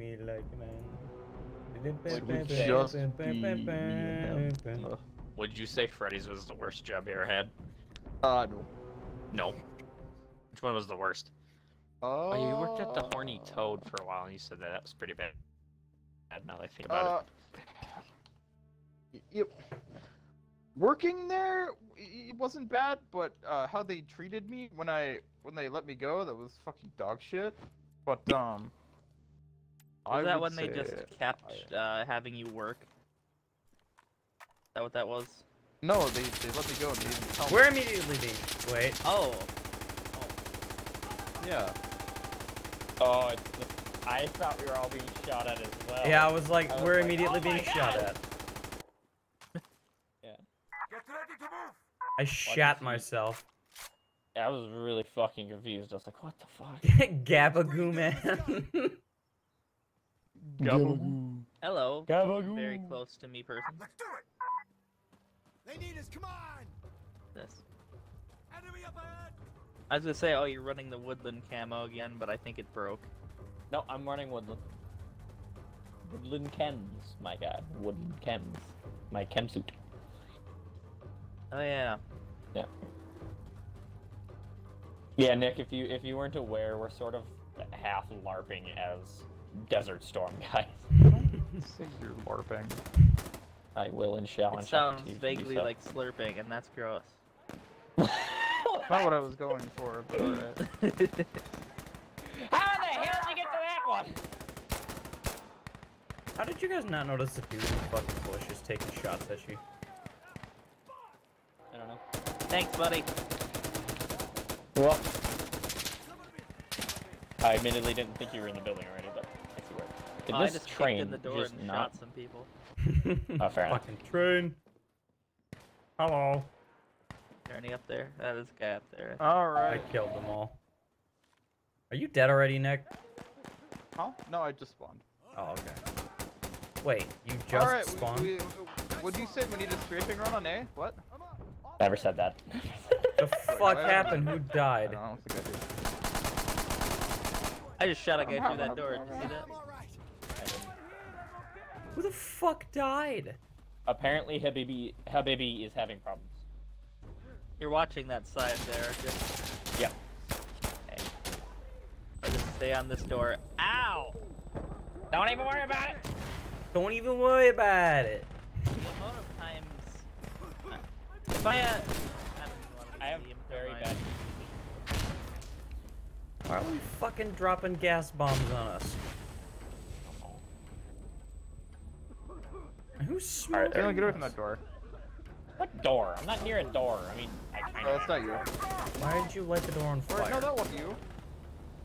me like a man. would just Would you say Freddy's was the worst job you ever had? uh, no. No. Which one was the worst? Uh, Oh, you worked at the Horny Toad for a while, and you said that that was pretty bad. Bad Now that I think about Uh, y- yep. Working there, it wasn't bad, but uh, how they treated me when I when they let me go, that was fucking dog shit. But um, I Was that when they just kept uh, having you work? Is that what that was? No, they they let me go and they didn't tell. We're immediately being. Wait. Oh, Yeah. Oh, it's the... I thought we were all being shot at as well. Yeah, I was like, I was we're like, immediately "Oh my being shot at. Yeah. Get ready to move. I shat you- myself. I was really fucking confused. I was like, what the fuck? Gabagoo man. Gabagoo. hello. Gabagoo. Very close to me, person. Let's do it! They need us, come on! This. Enemy up ahead! I was gonna say, oh, you're running the woodland camo again, but I think it broke. No, I'm running Woodland. Woodland chems, my god. Woodland chems. My chem suit. Oh yeah. Yeah, Nick, if you if you weren't aware, we're sort of half LARPing as Desert Storm guys. Say you're LARPing. I will and shall It and sounds continue vaguely so. like slurping, and that's gross. Not what I was going for, but alright. How the hell did you get to that one? How did you guys not notice the dude in the fucking bush is taking shots at you? I don't know. Thanks, buddy. Well, I admittedly didn't think you were in the building already, Did Oh, I this just kicked train in the door just and not? shot some people. Oh, fair enough. Fucking train. Hello. Is there any up there? That is a guy up there. All right. I killed them all. Are you dead already, Nick? Huh? No, I just spawned. Oh, okay. Wait, you just Alright, spawned? we, uh, we, what do you say we need a scraping run on A? What? Never said that. The fuck happened? Who died? I don't think I did. I just shot a guy through that door. Did you see that? I'm alright! Who the fuck died? Apparently, Habibi Habibi is having problems. You're watching that side there. Just, Yep. okay. I'll just stay on this door. Ow! Don't even worry about it. Don't even worry about it. The amount of times. If I had. I, don't I have very never bad. Why are we fucking dropping gas bombs on us? And Who's Alright, smoking? Dylan, get away from that door. What door? I'm not near a door. I mean, I kind Oh, of. that's not you. Why did you light the door on Or, fire? no, that wasn't you.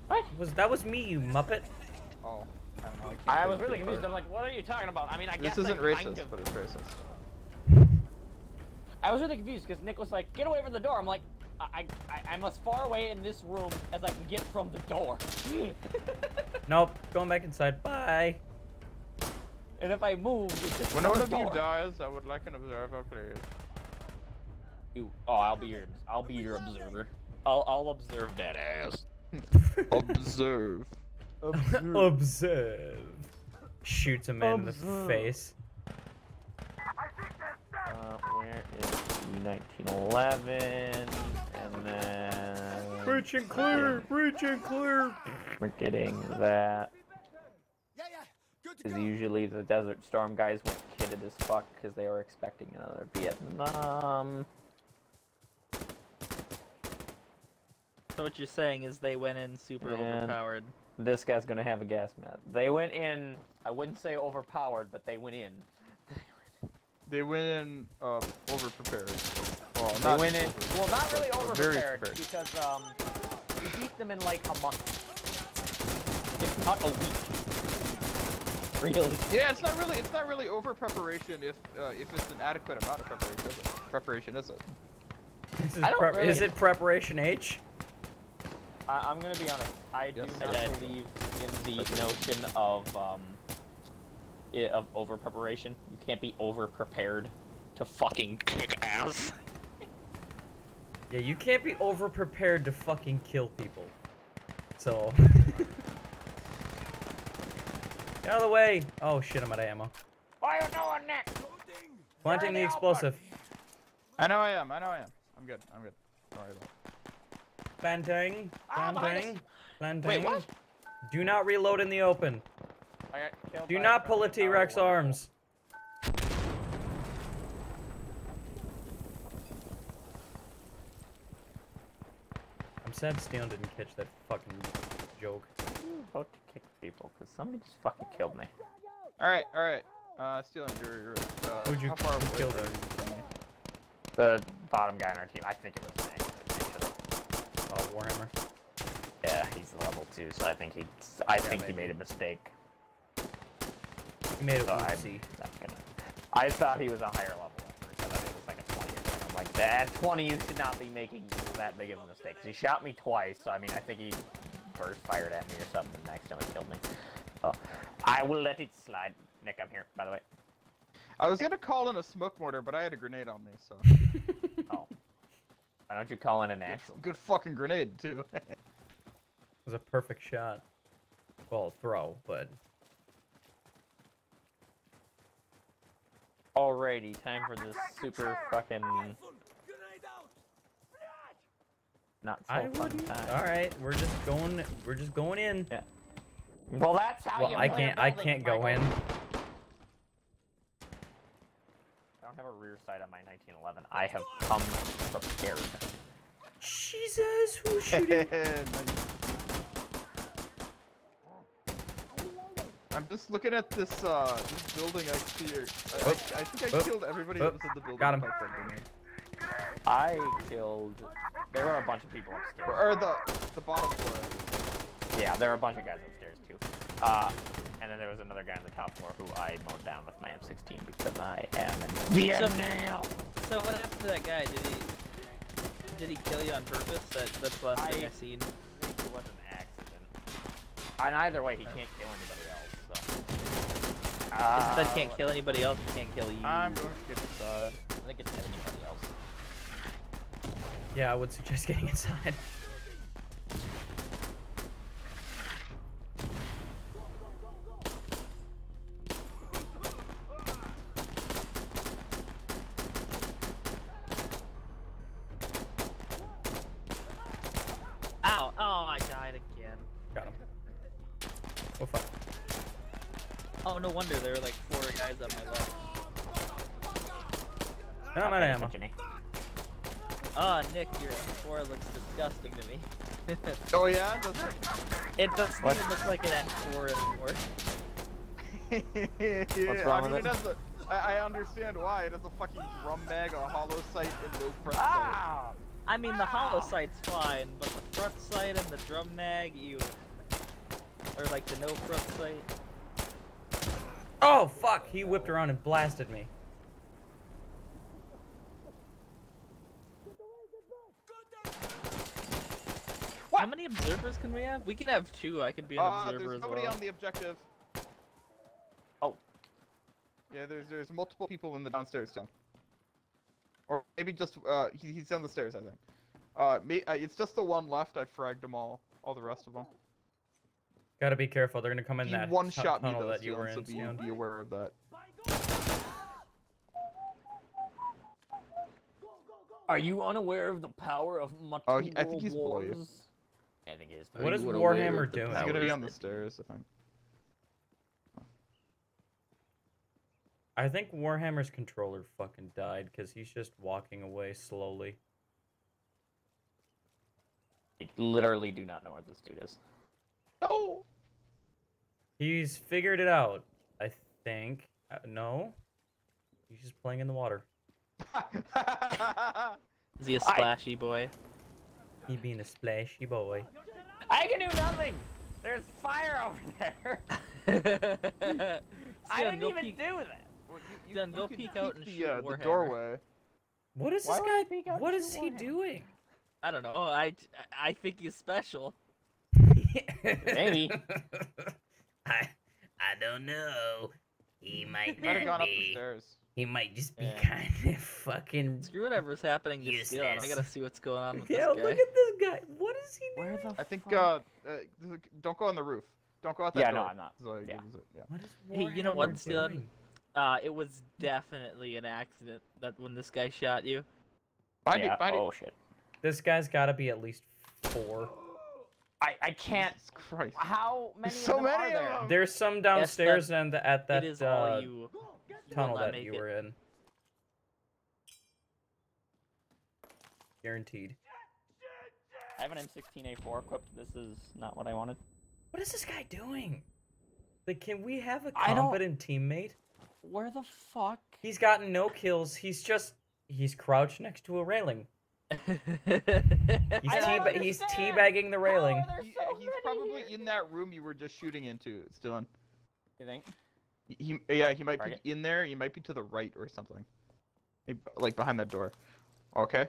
What? Was that was me, you muppet? Oh, I don't know. I, I was really confused. I'm like, what are you talking about? I mean, I This guess This isn't I racist, kind of. but it's racist. I was really confused because Nick was like, "Get away from the door." I'm like, I, I, I'm as far away in this room as I can get from the door. Nope, going back inside. Bye. And if I move, it's just When one the of you dies, I would like an observer, please. You- Oh, I'll be your, I'll be your observer. I'll, I'll observe that ass. Observe. Observe. Shoots a man in the Observe. face. Uh, where is 1911? And then Breach and clear! Breach and clear! we're getting that. Yeah, yeah, good to Because usually the Desert Storm guys went kitted as fuck because they were expecting another Vietnam. So what you're saying is they went in super Man. overpowered. This guy's gonna have a gas mat. They went in. I wouldn't say overpowered, but they went in. They went in uh, over prepared. Well, They not went in. over- Well, not really but over prepared prepared. because um, we beat them in like a month, if not a week. Really? Yeah, it's not really. It's not really over preparation if uh, if it's an adequate amount of preparation. Is it? Preparation is it? This is, prep really... is it preparation H? I I'm gonna be honest. I do not I believe in the notion of um, of over preparation. You can't be over prepared to fucking kick ass. Yeah, you can't be over prepared to fucking kill people. So. Get out of the way! Oh shit, I'm out of ammo. Why are you doing that? Planting the the explosive. I know I am. I know I am. I'm good. I'm good. Don't worry about it. Planting. Ah. Planting. Planting. what? Do not reload in the open. I got killed Do not pull a fucking T-Rex arms. I'm sad Steon didn't catch that fucking joke. About to kick people because somebody just fucking killed me. All right. All right. Uh, stealing your. Uh, Who'd you- how far who away killed are her? you from me? The bottom guy on our team. I think it was Nick. Oh, Warhammer. Yeah, he's level two, so I think he. I think he made a mistake. He made it So I'm whoopsie. not gonna. I thought he was a higher level. I thought it was like a 20 or something. I'm like, that 20 you should not be making that big of a mistake. 'Cause he shot me twice, so I mean, I think he burst fired at me or something and accidentally killed me. So, I will let it slide. Nick, I'm here, by the way. I was gonna call in a smoke mortar, but I had a grenade on me, so. Oh. Why don't you call in an Good, actual? good fucking grenade too. It was a perfect shot. Well, throw, but Alrighty, time for this super fucking Grenade out! Not so I fun wouldn't. time. All right, we're just going. We're just going in. Well, that's how Well, you I play a can't. I can't go in. I don't have a rear sight on my 1911. I have come prepared. Jesus, who's shooting? I'm just looking at this uh this building I see here. I, I, I think I Oop. killed everybody Oop. that was in the building. Got him. with my fucking grenade. I killed. There were a bunch of people upstairs. Or, or the the bottom floor. Yeah, there were a bunch of guys upstairs too. Uh, and then there was another guy on the top floor who I mowed down with my M16 because I am in Vietnam. So what happened to that guy? Did he did he kill you on purpose? That that's the last thing I- I seen. It was an accident. And either way, he can't kill anybody else. So. If Uh, that can't kill anybody else, he can't kill you. I'm going to get inside. I think it's anybody else. Yeah, I would suggest getting inside. Ow! Oh, I died again. Got him. Oh fuck. Oh, no wonder there were like four guys on my left. No, I'm out of ammo. Jenny. Oh, Nick, your M4 looks disgusting to me. Oh yeah, does it doesn't What? even look like an M4 anymore. it? What's wrong I mean, with it it? has a. I, I understand why. It has a fucking drum mag, a holo sight, and no press sight. Ah! I mean, the holo sight's fine, but the front sight and the drum mag, you. Or like the no front sight. Oh fuck! He whipped around and blasted me. How many observers can we have? We can have two. I can be an Uh, observer there's nobody well. on the objective. Oh. Yeah, there's there's multiple people in the downstairs town. Or maybe just uh he, he's down the stairs, I think. Uh, me, uh, it's just the one left. I fragged them all, all the rest of them. Gotta be careful. They're gonna come in He that one tu- shot me tunnel though, that you Steven, were so in. be, Sion. be aware of that. Are you unaware of the power of much Oh, he- I think he's below you. Wars? I think he is. What is Warhammer unaware of the doing? He's gonna be on the that- stairs, I think. I think Warhammer's controller fucking died because he's just walking away slowly. I literally do not know where this dude is. No. He's figured it out. I think. Uh, no. He's just playing in the water. Is he a splashy boy? He being a splashy boy. I can do nothing. There's fire over there. I Sion, didn't go even peek- do that. Well, you- Then you go can peek out and the, shoot uh, the doorway. What is Why this would guy? peek out What to is the he doing? I don't know. Oh, I I think he's special. Maybe. I I don't know. He might Might have not gone up the stairs. He might just be Yeah. kind of fucking. Screw whatever's happening to Sion. I gotta see what's going on with Yeah, this look at this guy. What is he Where doing? the I think fuck? uh, uh, don't go on the roof. Don't go out that Yeah, door. no, I'm not. So, Yeah. yeah. What is Hey, you know what, Dylan? Uh, it was definitely an accident that when this guy shot you. Behind you, yeah. behind you. Oh shit. This guy's got to be at least four. I I can't. Jesus Christ. How many? So of them many are of there? them. There's some downstairs and at that it is uh, all you. You will tunnel that you it. were in. Guaranteed. I have an M16A4 equipped. This is not what I wanted. What is this guy doing? Like, can we have a don't- competent teammate? Where the fuck? He's gotten no kills. He's just he's crouched next to a railing. He's tea he's teabagging the railing. How are He, so he's many probably here? in that room you were just shooting into, Dylan. You think? He, he- yeah, he might Target. be in there. He might be to the right or something. Maybe, like behind that door. Okay.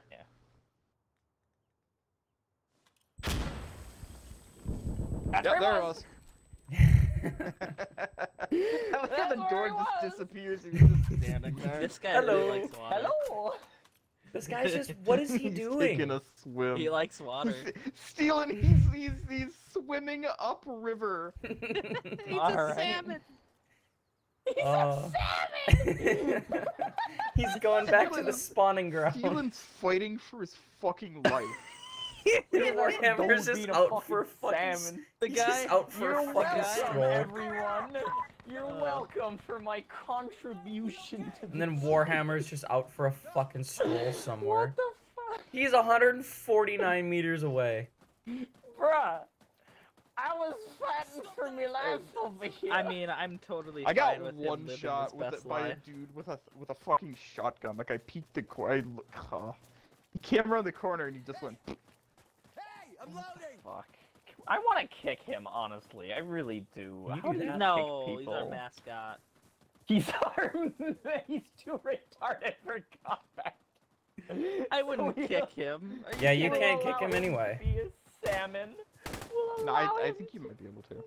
That's Yeah, there it it was. was. Look at the door where it was. just disappears. He's just standing there. this guy Hello. really likes water. Hello. this guy's just what is he He's doing? Taking a swim. He likes water. Stealing. He's, he's he's swimming up river. He's All a right. salmon. He's Oh. a salmon. he's going back to the spawning ground. Stealen's fighting for his fucking life. Warhammer's just out for fucking fucking. salmon. The guy. out for You're fucking welcome, everyone. You're Uh. welcome for my contribution to. And then Warhammer's just out for a fucking stroll somewhere. What the fuck, He's 149 meters away. bruh? I was fighting for me life over here. I mean, I'm totally I got fine with one living shot with best it by a dude with a with a fucking shotgun. Like I peeked the corner. Uh, he came around the corner and he just went. Hey, I'm loading. fuck. I want to kick him, honestly. I really do. You How do do you that? No, kick he's people? our mascot. He's our. he's too retarded for combat. I wouldn't So kick him. Are Yeah, you we'll can't kick him to anyway. Be a salmon. We'll No, I, I think you might be able to.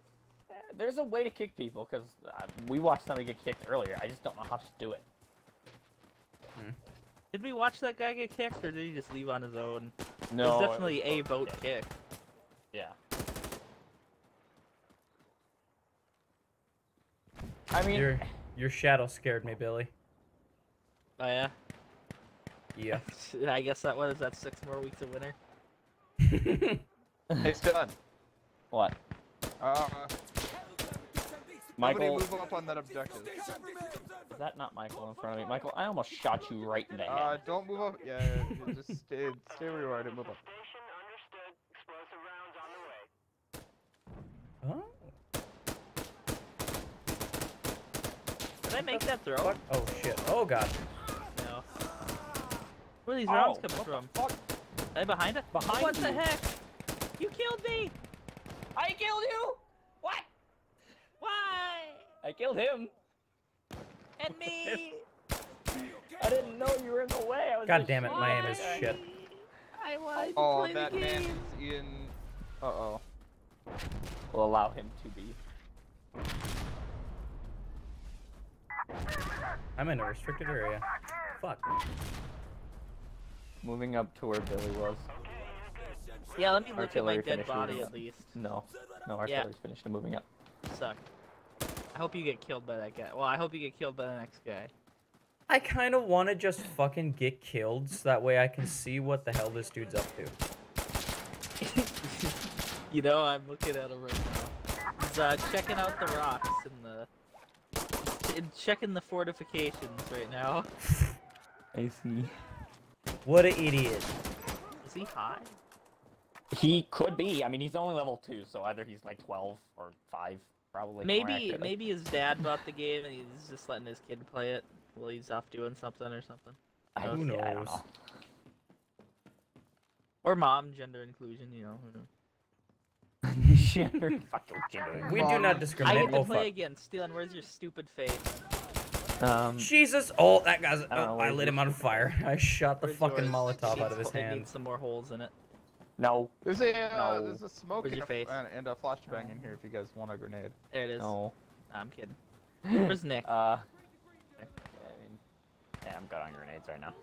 There's a way to kick people because uh, we watched somebody get kicked earlier. I just don't know how to do it. Did we watch that guy get kicked, or did he just leave on his own? No, There's it definitely was a both vote kicked. kick. Yeah. I mean, Your your shadow scared me, Billy. Oh yeah. Yeah. I guess that was that six more weeks of winter. It's done. What? Uh, Michael, somebody move up on that objective. is that not Michael in front of me? Michael, I almost shot you right in the head. Uh, don't move up. Yeah, yeah, yeah, just stay, stay where you are. Don't move up. oh. Did I make that throw? Fuck. Oh shit. Oh god. No. Where are these Oh, rounds coming what the from? fuck? Are they behind us? Behind us? What the heck? You killed me! I killed you! What? Why? I killed him. And me! I didn't know you were in the way. I was God damn it, my aim is shit. I wanted to Oh, play that the man is in. Uh oh. We'll allow him to be. I'm in a restricted area. Fuck. Moving up to where Billy was. Yeah, let me look at my dead body at least. No, no, Yeah. artillery's finished and moving up. Suck. I hope you get killed by that guy. Well, I hope you get killed by the next guy. I kind of want to just fucking get killed so that way I can see what the hell this dude's up to. you know, I'm looking at him right now. He's uh, checking out the rocks and the. and checking the fortifications right now. I see. What an idiot. Is he high? He could be. I mean, he's only level two, so either he's like 12 or 5, probably. maybe maybe his dad bought the game and he's just letting his kid play it while he's off doing something or something. I, Who yeah, I don't knows? know. Or mom, gender inclusion, you know. who knows. gender, fucking gender. We do not discriminate. I discriminate. get to Oh play fuck. again. Stealing, where's your stupid face? Um, Jesus! Oh, that guy's. I know Oh, I lit him on fire. I shot the fucking yours? Molotov It out of his needs- hand. needs some more holes in it. No, There's a uh, No. there's a smoke Where's and your a, face? and, and a flashbang in here if you guys want a grenade. There it is. no. Nah, I'm kidding. Where's Nick? Uh, I mean, yeah, I'm good on grenades right now.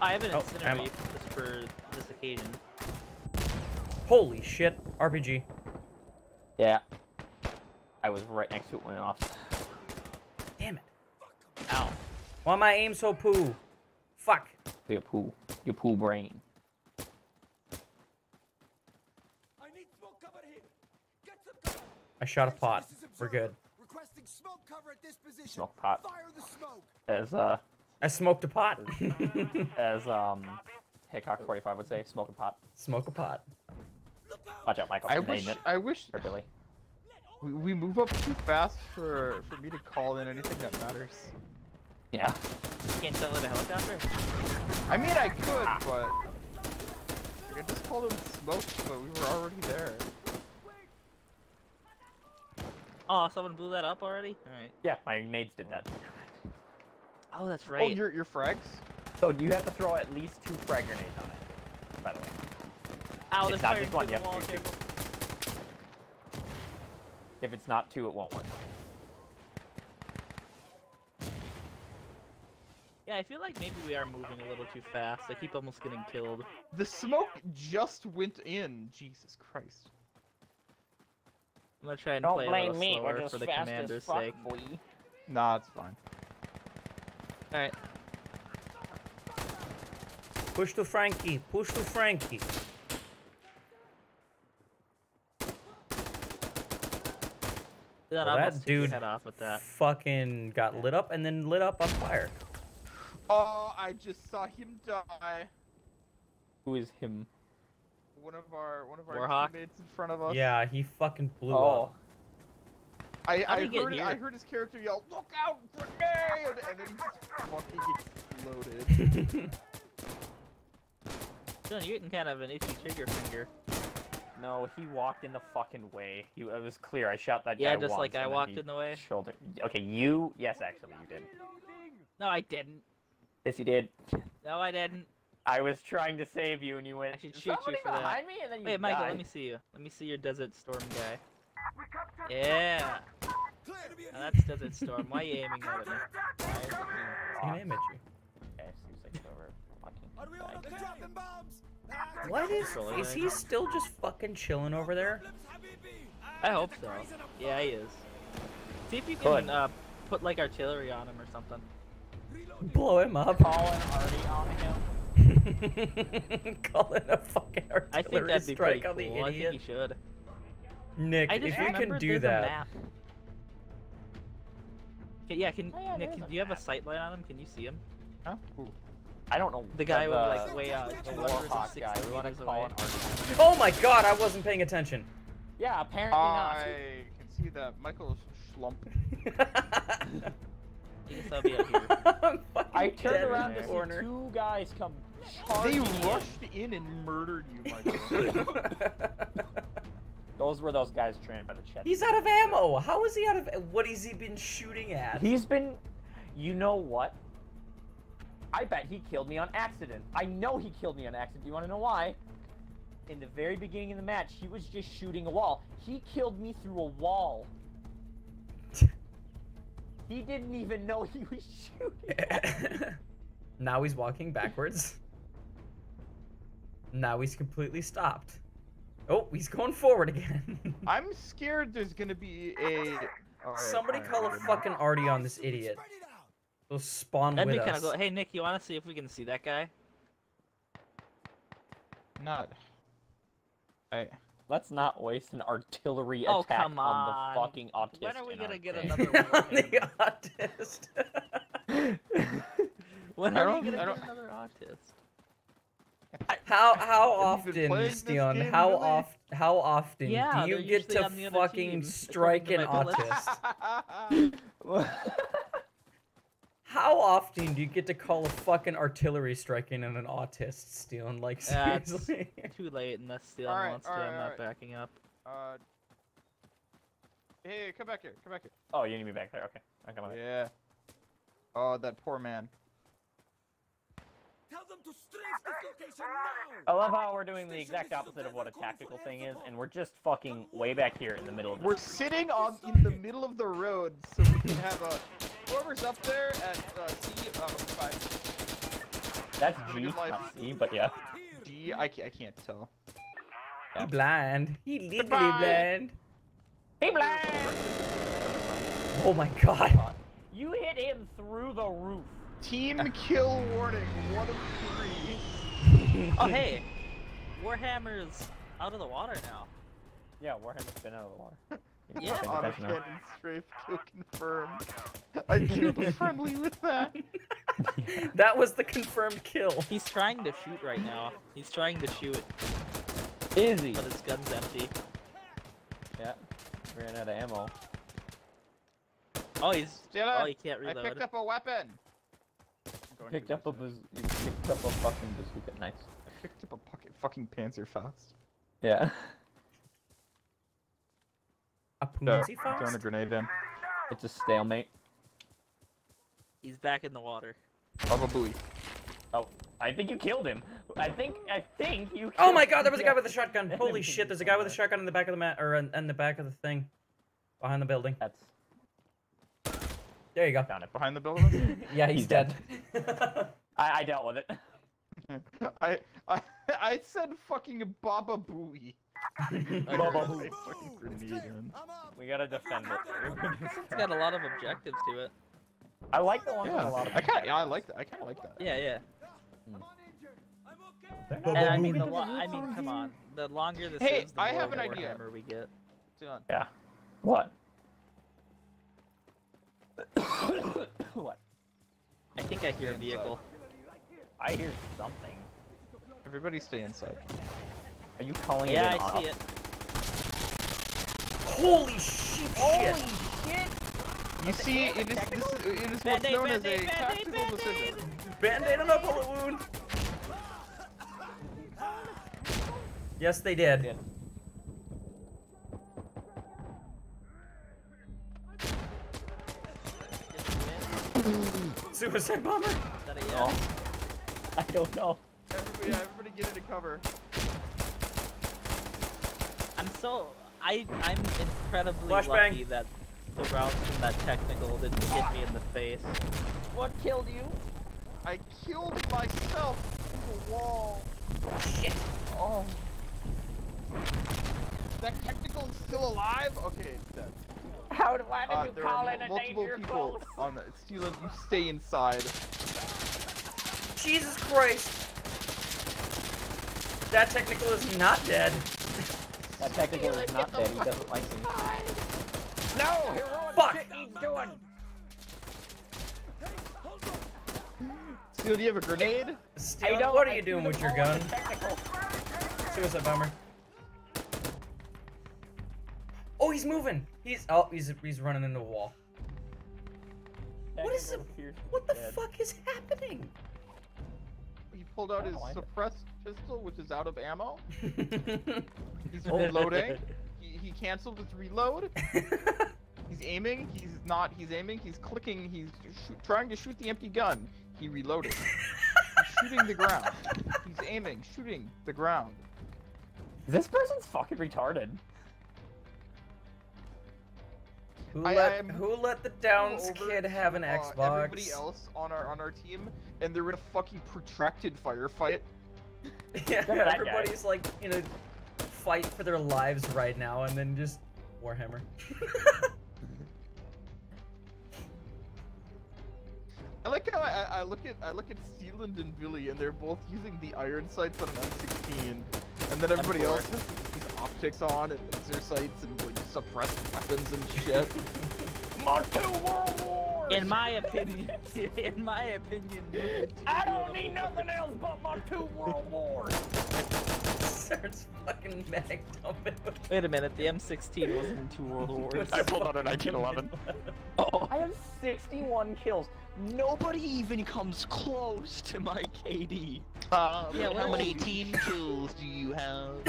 I have an Oh, incendiary. ammo. This for this occasion. Holy shit. RPG. Yeah. I was right next to it when it off. Damn it. Ow. Why my aim so poo? Fuck. Your poo. Your poo brain. I need smoke cover here. Get some cover. I shot a pot. We're good. Requesting smoke cover at this position. Smoke pot. Fire the smoke. As uh I smoked a pot. as um Hickok 45 would say, smoke a pot. Smoke a pot. Watch out, Michael. I wish it. I wish Or Billy. we, we move up too fast for for me to call in anything that matters. Yeah. You can't tell it a helicopter? I mean, I could, but I just called him smoke, but we were already there. Oh, someone blew that up already? Alright. Yeah, my nades did that. Oh, that's Oh, right. your your frags? So you have to throw at least two frag grenades on it. By the way. Ow, it's not just one, through you the have wall, to do two. careful. If it's not two, it won't work. Yeah, I feel like maybe we are moving a little too fast. I keep almost getting killed. The smoke just went in. Jesus Christ. I'm gonna try and Don't play a little me, slower we're just for the fast commander's as fuck, sake. boy. Nah, it's fine. Alright. Push to Frankie. Push to Frankie. That Well, that almost took your dude head off with that. Fucking got lit up and then lit up on fire. Oh, I just saw him die. Who is him? One of our one of our Warhawk? teammates in front of us. Yeah, he fucking blew Oh. up. I, I he heard it, I heard his character yell, "Look out, grenade!" and then he just fucking exploded. Dylan, you're getting kind of an itchy trigger finger. No, he walked in the fucking way. He, it was clear. I shot that Yeah, guy just once, like I walked in the way. Shoulder. Okay, you. Yes, actually, you did. No, I didn't. Yes, you did. No, I didn't. I was trying to save you, and you went. I should shoot you somebody for that." behind me, and then you Wait, Michael, died. let me see you. Let me see your Desert Storm guy. Yeah. Clear to be Now that's Desert Storm. Why are you aiming that at me? Why is it being- He can aim at you. Okay, seems like it's over. Fucking Are we all okay? dropping bombs. What is? Is he still just fucking chilling over there? I hope so. Yeah, he is. See if you can uh, put like artillery on him or something. Blow him up. Colin already on him. Calling a fucking I think artillery that'd be pretty strike on the cool. I think idiot. he should. Nick, if you can do that. Okay, yeah, can Oh, yeah, Nick? there is a Do you have a sight line on him? Can you see him? Huh? Ooh. I don't know. The guy the, with like way out, the the levers of Warhawk guy. We want to call an artist. oh my god, I wasn't paying attention. Yeah, apparently not. I can see that Michael's schlump. I guess I'll be out here. I'm fucking I dead turned in around the to see corner. two guys come They charging in. rushed in and murdered you, Michael. Those were those guys trained by the Chet. He's out of ammo. How is he out of? What has he been shooting at? He's been. You know what? I bet he killed me on accident. I know he killed me on accident. Do you want to know why? In the very beginning of the match, he was just shooting a wall. He killed me through a wall. He didn't even know he was shooting. now he's walking backwards. Now he's completely stopped. Oh, he's going forward again. I'm scared there's gonna be a. Alright, Somebody alright, call a alright. fucking Artie on this idiot. Spread it out. He'll spawn That'd with be kind us. of cool. Hey Nick, you want to see if we can see that guy? Not. I. Let's not waste an artillery Oh, attack come on on. the fucking autist. When are we gonna get game. another one? on the autist. When I are don't- we gonna get another autist? how how Have you been often, playing Steon? game, How Billy? oft? How often Yeah, do you get to on the other fucking strike an to autist? How often do you get to call a fucking artillery strike in on an autist, stealing? Like Uh, it's seriously? Too late unless Steele Alright, wants to. alright, I'm not alright. backing up. uh. Hey, come back here. Come back here. oh, you need me back there. Okay, I'm coming. Yeah. Oh, that poor man. Tell them to strafe this location I love how we're doing the exact opposite of what a tactical thing is, and we're just fucking way back here in the middle of the We're the sitting on in the middle of the road, so we can have a. Whoever's up there at uh, C, uh, five. That's Have a G, good life. not C, but yeah. Here. D. I can't, I can't tell. He blind. He literally Goodbye. blind. He Black! Oh my god. You hit him through the roof. Team kill warning. One of three. Oh hey, Warhammer's out of the water now. Yeah, Warhammer's been out of the water. Yeah. Auto cannon strafe kill confirmed. I can't friendly with that. that was the confirmed kill. He's trying to shoot right now. He's trying to shoot, Is he? but his gun's empty. Yeah. Ran out of ammo. Oh, he's. Dylan, Oh, he can't reload. I picked up a weapon. I'm going to Picked up a baz- you picked up a fucking bazooka. Nice. I picked up a fucking fucking Panzerfaust. Yeah. A No, Poonsy throwing a grenade in. It's a stalemate. He's back in the water. Baba Booey. Oh, I think you killed him. I think I think you. Oh killed my god, there was a guy him. with a shotgun. Holy shit, there's a guy with a shotgun in the back of the mat, or in, in the back of the thing. Behind the building. That's There you go. found it. Behind the building. Yeah, he's, He's dead. I, I dealt with it. I, I I said fucking Baba Booey. Baba I Booey. fucking grenade in. I'm up. We gotta defend it. It's got a lot of objectives to it. I like the one with a Yeah, lot of. I kind of yeah, I like that. I kind of like that. Yeah, yeah. I'm. I'm okay. And I mean, the lo- I mean, come on. The longer this Hey, is, the I more have an idea. Warhammer we get. Done. Yeah. What? what? I think I hear a Inside. vehicle. I hear something. Everybody stay inside. Are you calling Yeah, it? an I see it. Holy shit, shit. shit! You see, it is this is, it is what's known as a Band-Aid, Band-Aid, tactical decision. Band-aid on a bullet wound. Yes, they did. Yeah. Suicide bomber. Is that a Oh. yes? I don't know. Everybody, everybody get into cover. I'm so I I'm incredibly Flashbang. lucky that the round from that technical didn't hit me in the face. What killed you? I killed myself through the wall. Shit. Oh. That technical is still alive? Okay, it's dead. How do why did Uh, you there call are in a multiple danger people close? on the Steelan, you stay inside. Jesus Christ. That technical is not dead. That technical is not dead. He doesn't like me. No, heroic Fuck. shit he's doing. Steel, do you have a grenade? Steven, don't- what are I you doing with your gun? at the Technical. Suicide bomber. Oh, he's moving. He's oh, he's he's running into a wall. What is Technical it- What the dead. fuck is happening? He pulled out his suppressed pistol, which is out of ammo. He's reloading. he, he canceled his reload. He's aiming. He's not. He's aiming. He's clicking. He's shoot, trying to shoot the empty gun. He reloaded. he's shooting the ground. He's aiming, shooting the ground. This person's fucking retarded. who I- let I who let the Downs kid have an to, Xbox? Uh, everybody else on our on our team, and they're in a fucking protracted firefight. yeah, at that guy. everybody's like in a fight for their lives right now, and then just Warhammer. I like how I, I- I look at I look at Steeland and Billy, and they're both using the iron sights on an M16, and then everybody else has these optics on and laser sights and like suppressed weapons and shit. My two world wars. In my opinion, in my opinion, I don't need nothing else but my two world wars. Starts fucking mag dumping. wait a minute, the M16 wasn't in two World Wars. I pulled out a 1911. Oh, I have 61 kills. Nobody even comes close to my KD. Uh, Yeah, How many team kills do you have?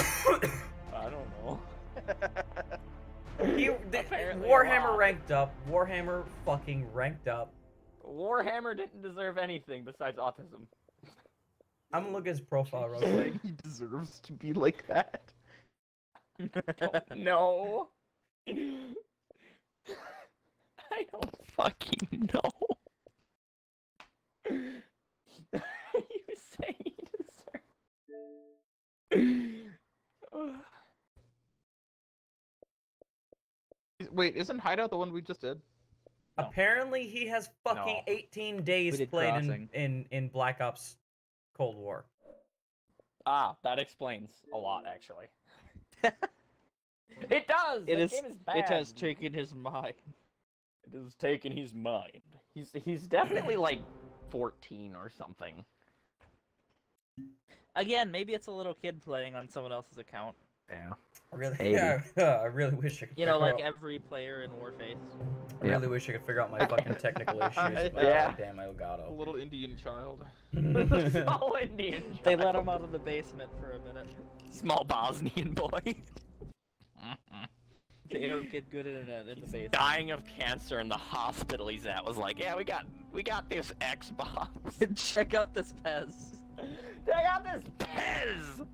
I don't know. He, the, Warhammer ranked up. Warhammer fucking ranked up. Warhammer didn't deserve anything besides autism. I'm gonna look at his profile real quick. he deserves to be like that. no. I don't Fucking know. you say he deserves. Wait, isn't Hideout the one we just did? No. Apparently, he has fucking No. 18 days played in, in in Black Ops Cold War. Ah, that explains a lot, actually. it does. It that is- Game is bad. It has taken his mind. It has taken his mind. He's he's definitely like 14 or something. Again, maybe it's a little kid playing on someone else's account. Yeah. Really, yeah, I really wish I could. You know, figure like out, every player in Warface. I really wish I could figure out my fucking technical issues. but Yeah. Damn I got it. A little Indian child. Small Indian. They let him out of the basement for a minute. Small Bosnian boy. They don't get good internet in the basement. Dying of cancer in the hospital he's at was like, yeah, we got we got this Xbox. Check out this Pez. Check out this Pez.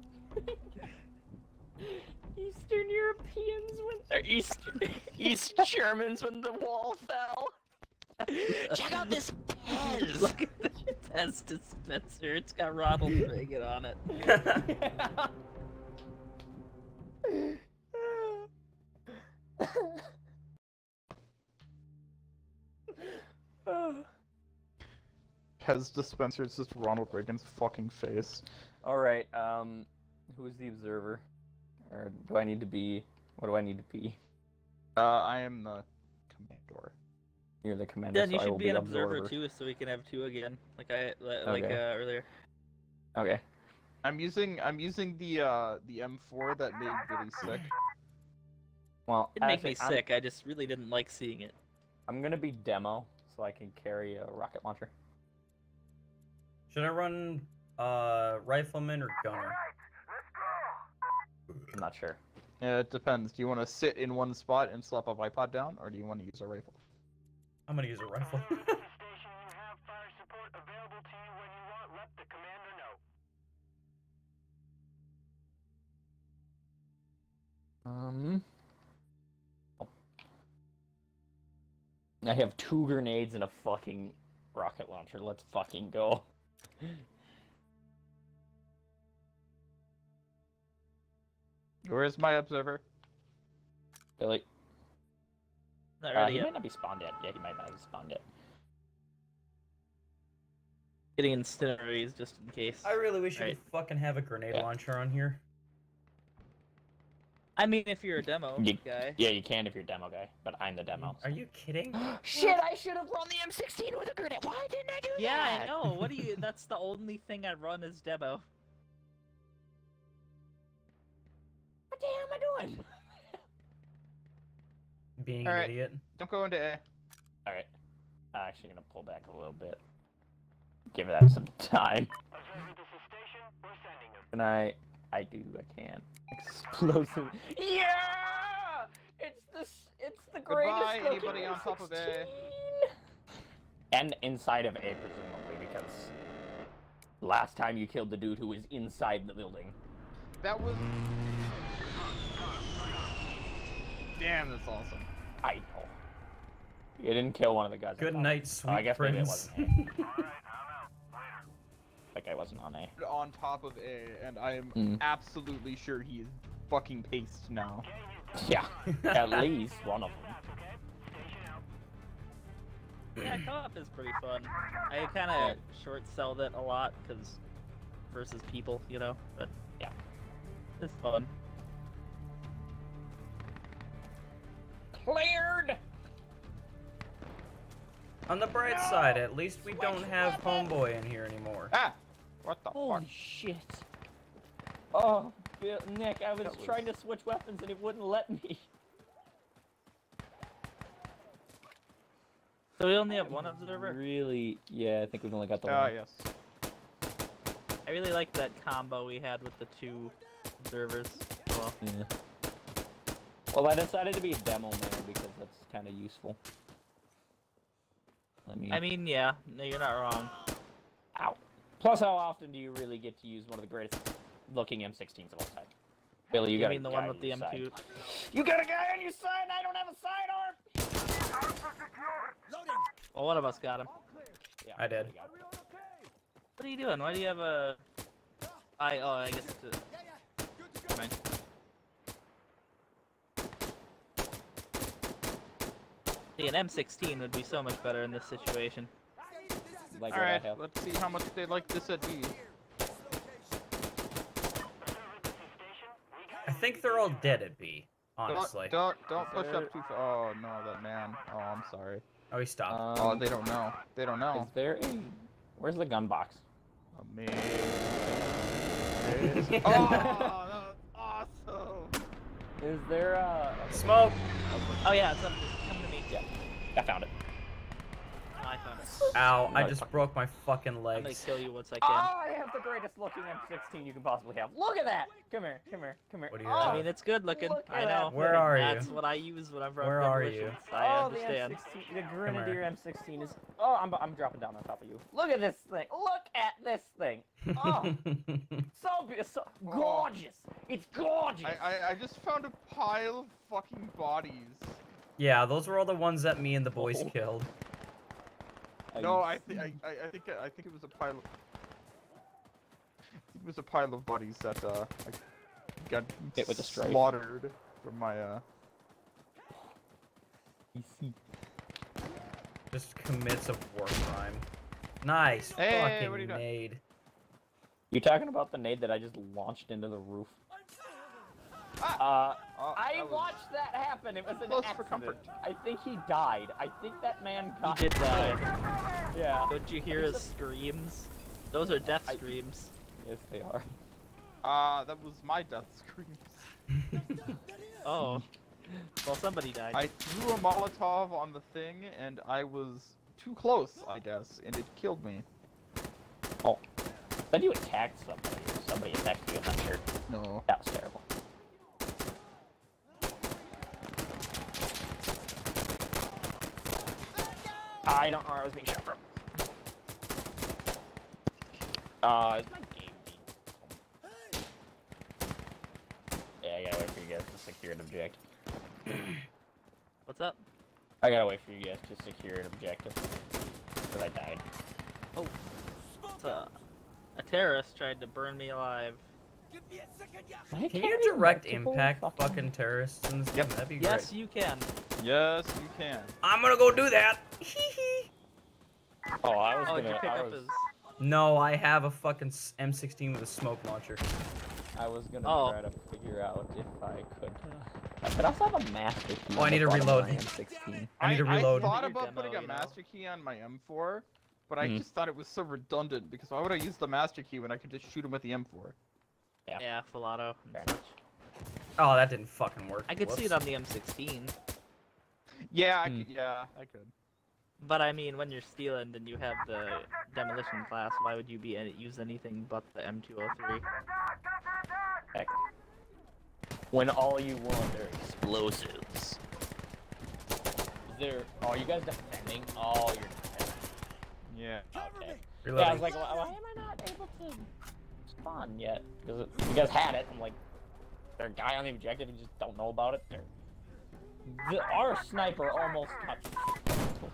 Eastern Europeans when or East East Germans when the wall fell. Check out this Pez. Look at the Pez dispenser. It's got Ronald Reagan on it. Pez dispenser is just Ronald Reagan's fucking face. All right. Um, who's the observer? Or do I need to be? What do I need to be? Uh, I am the commander. You're the commander. Then you so I should will be an observer observer. too, so we can have two again, like I like Okay. uh, earlier. Okay. I'm using I'm using the uh the M4 that made really sick. Well, It made me actually, I'm- sick. I just really didn't like seeing it. I'm gonna be demo, so I can carry a rocket launcher. Should I run uh rifleman or gunner? I'm not sure. Yeah, it depends. Do you want to sit in one spot and slap a bipod down, or do you want to use a rifle? I'm gonna use a rifle. Um. I have two grenades and a fucking rocket launcher. Let's fucking go. Where's my observer? Billy. Not Uh, he yet. might not be spawned yet. Yeah, he might not be spawned yet. Getting incendiaries just in case. I really wish you could fucking have a grenade Yeah. launcher on here. I mean, if you're a demo You- guy. Yeah, you can if you're a demo guy, but I'm the demo. Are you kidding? Shit! I should have run the M16 with a grenade. Why didn't I do Yeah, that? Yeah, I know. What do you? That's the only thing I run is demo. What the hell am I doing? Being Alright. an idiot. Don't go into A. All right. I'm actually gonna pull back a little bit. Give that some time. Can I? I do. I can. Explosive. Yeah! It's the s- it's the greatest. Goodbye, looking anybody on top of A. M16. And inside of A, presumably, because last time you killed the dude who was inside the building. That was. Damn, that's awesome. I know. You didn't kill one of the guys. on Good top. night, Oh, sweet I guess maybe it prince. wasn't A. That guy wasn't on A. On top of A, and I am Mm. absolutely sure he is fucking paced now. Yeah, at least one of them. Yeah, co-op is pretty fun. I kind of short selled it a lot because versus people, you know. But Yeah. it's fun. Cleared. On the bright side, at least we don't have homeboy in here anymore. Ah! What the Holy fuck? shit. Oh, Bill, Nick, I was, was- trying to switch weapons and it wouldn't let me. So we only have one observer. Really? Yeah, I think we've only got the Ah, one. yes. I really like that combo we had with the two observers. Well, Yeah. Well, I decided to be a demo man because that's kind of useful. Let me. I mean, yeah, no, you're not wrong. ow. Plus, how often do you really get to use one of the greatest looking M16s of all time? Billy, you You got mean a the guy one with the your M2? side. You got a guy on your side. And I don't have a sidearm. Well, one of us got him. Yeah, I did. we got it. What are you doing? Why do you have a? I oh, I guess it's a... See, an M16 would be so much better in this situation. Like All what I right, have. let's see how much they like this at B. I think they're all dead at B. Don't- Honestly. Don't don't, push there- up too far. Oh no, that man. Oh, I'm sorry. Oh, he stopped. oh, Um, they don't know. They don't Is know. there a? Where's the gun box? Amazing. There oh, that was awesome. Is there a? Smoke. Oh yeah, it's up. Come to me. Yeah, I found it. I found it. Ow! I just broke my fucking I'm gonna kill you once I can. Oh, can. I have the greatest looking M16 you can possibly have. Look at that! Come here, come here, come here. What do you oh, have? I mean, it's good looking. Look I know. that Where are you? That's what I use when I'm from Where are you? I oh, understand. the M16, the. Grenadier M16 is. Oh, I'm, I'm dropping down on top of you. Look at this thing. Look at this thing. Oh, so beautiful, so gorgeous. It's gorgeous. I, I I just found a pile of fucking bodies. Yeah, those were all the ones that me and the boys Oh. killed. No, I think I, I I think I think it was a pile. Of, I think it was a pile of bodies that uh I got Hit with a stripe. slaughtered from my uh. Just commits a war crime. Nice Hey, fucking what are you doing? nade. You talking about the nade that I just launched into the roof? Uh, Oh, I that watched that happen. It was an Close for accident. comfort. I think he died. I think that man He got did die. killed. Yeah. Don't you hear his screams? Those are death I- screams. Yes, they are. Uh, that was my death screams. Oh. Well, somebody died. I threw a Molotov on the thing, and I was too close, I guess, and it killed me. Oh. Then you attacked somebody. Somebody attacked you. I'm not sure. No. That was terrible. I don't know where I was being shot from. Uh, is my game being... Yeah, I gotta wait for you guys to secure an objective. What's up? I gotta wait for you guys to secure an objective. Because I died. Oh. a, a terrorist tried to burn me alive. Give me a second, ya. I Can you direct impact fucking terrorists in this game? Yep. That'd be Yes, great. you can. Yes, you can. I'm gonna go do that. Oh, I was Oh, gonna. pick I up was, his. no, I have a fucking M16 with a smoke launcher. I was gonna Oh. try to figure out if I could. I could also have a master key. Oh, I need to reload. my M16. I need to reload. I thought about demo, putting a you know? master key on my M4, but I Mhm. just thought it was so redundant because why would I use the master key when I could just shoot him with the M4? Yeah. Yeah, full auto. and Fair such. Oh, that didn't fucking work. I could see it on the M16. Yeah, I Hmm. could, yeah, I could. But I mean, when you're stealing and you have the demolition class, why would you be any, use anything but the M203? Heck. When all you want are explosives. Is there? Oh, you guys defending? Oh, you're defending. Yeah. Okay. Yeah, I was like, why, why am I not able to spawn yet? Because you guys had it. I'm like, is there a guy on the objective and just don't know about it? There. The, our sniper almost got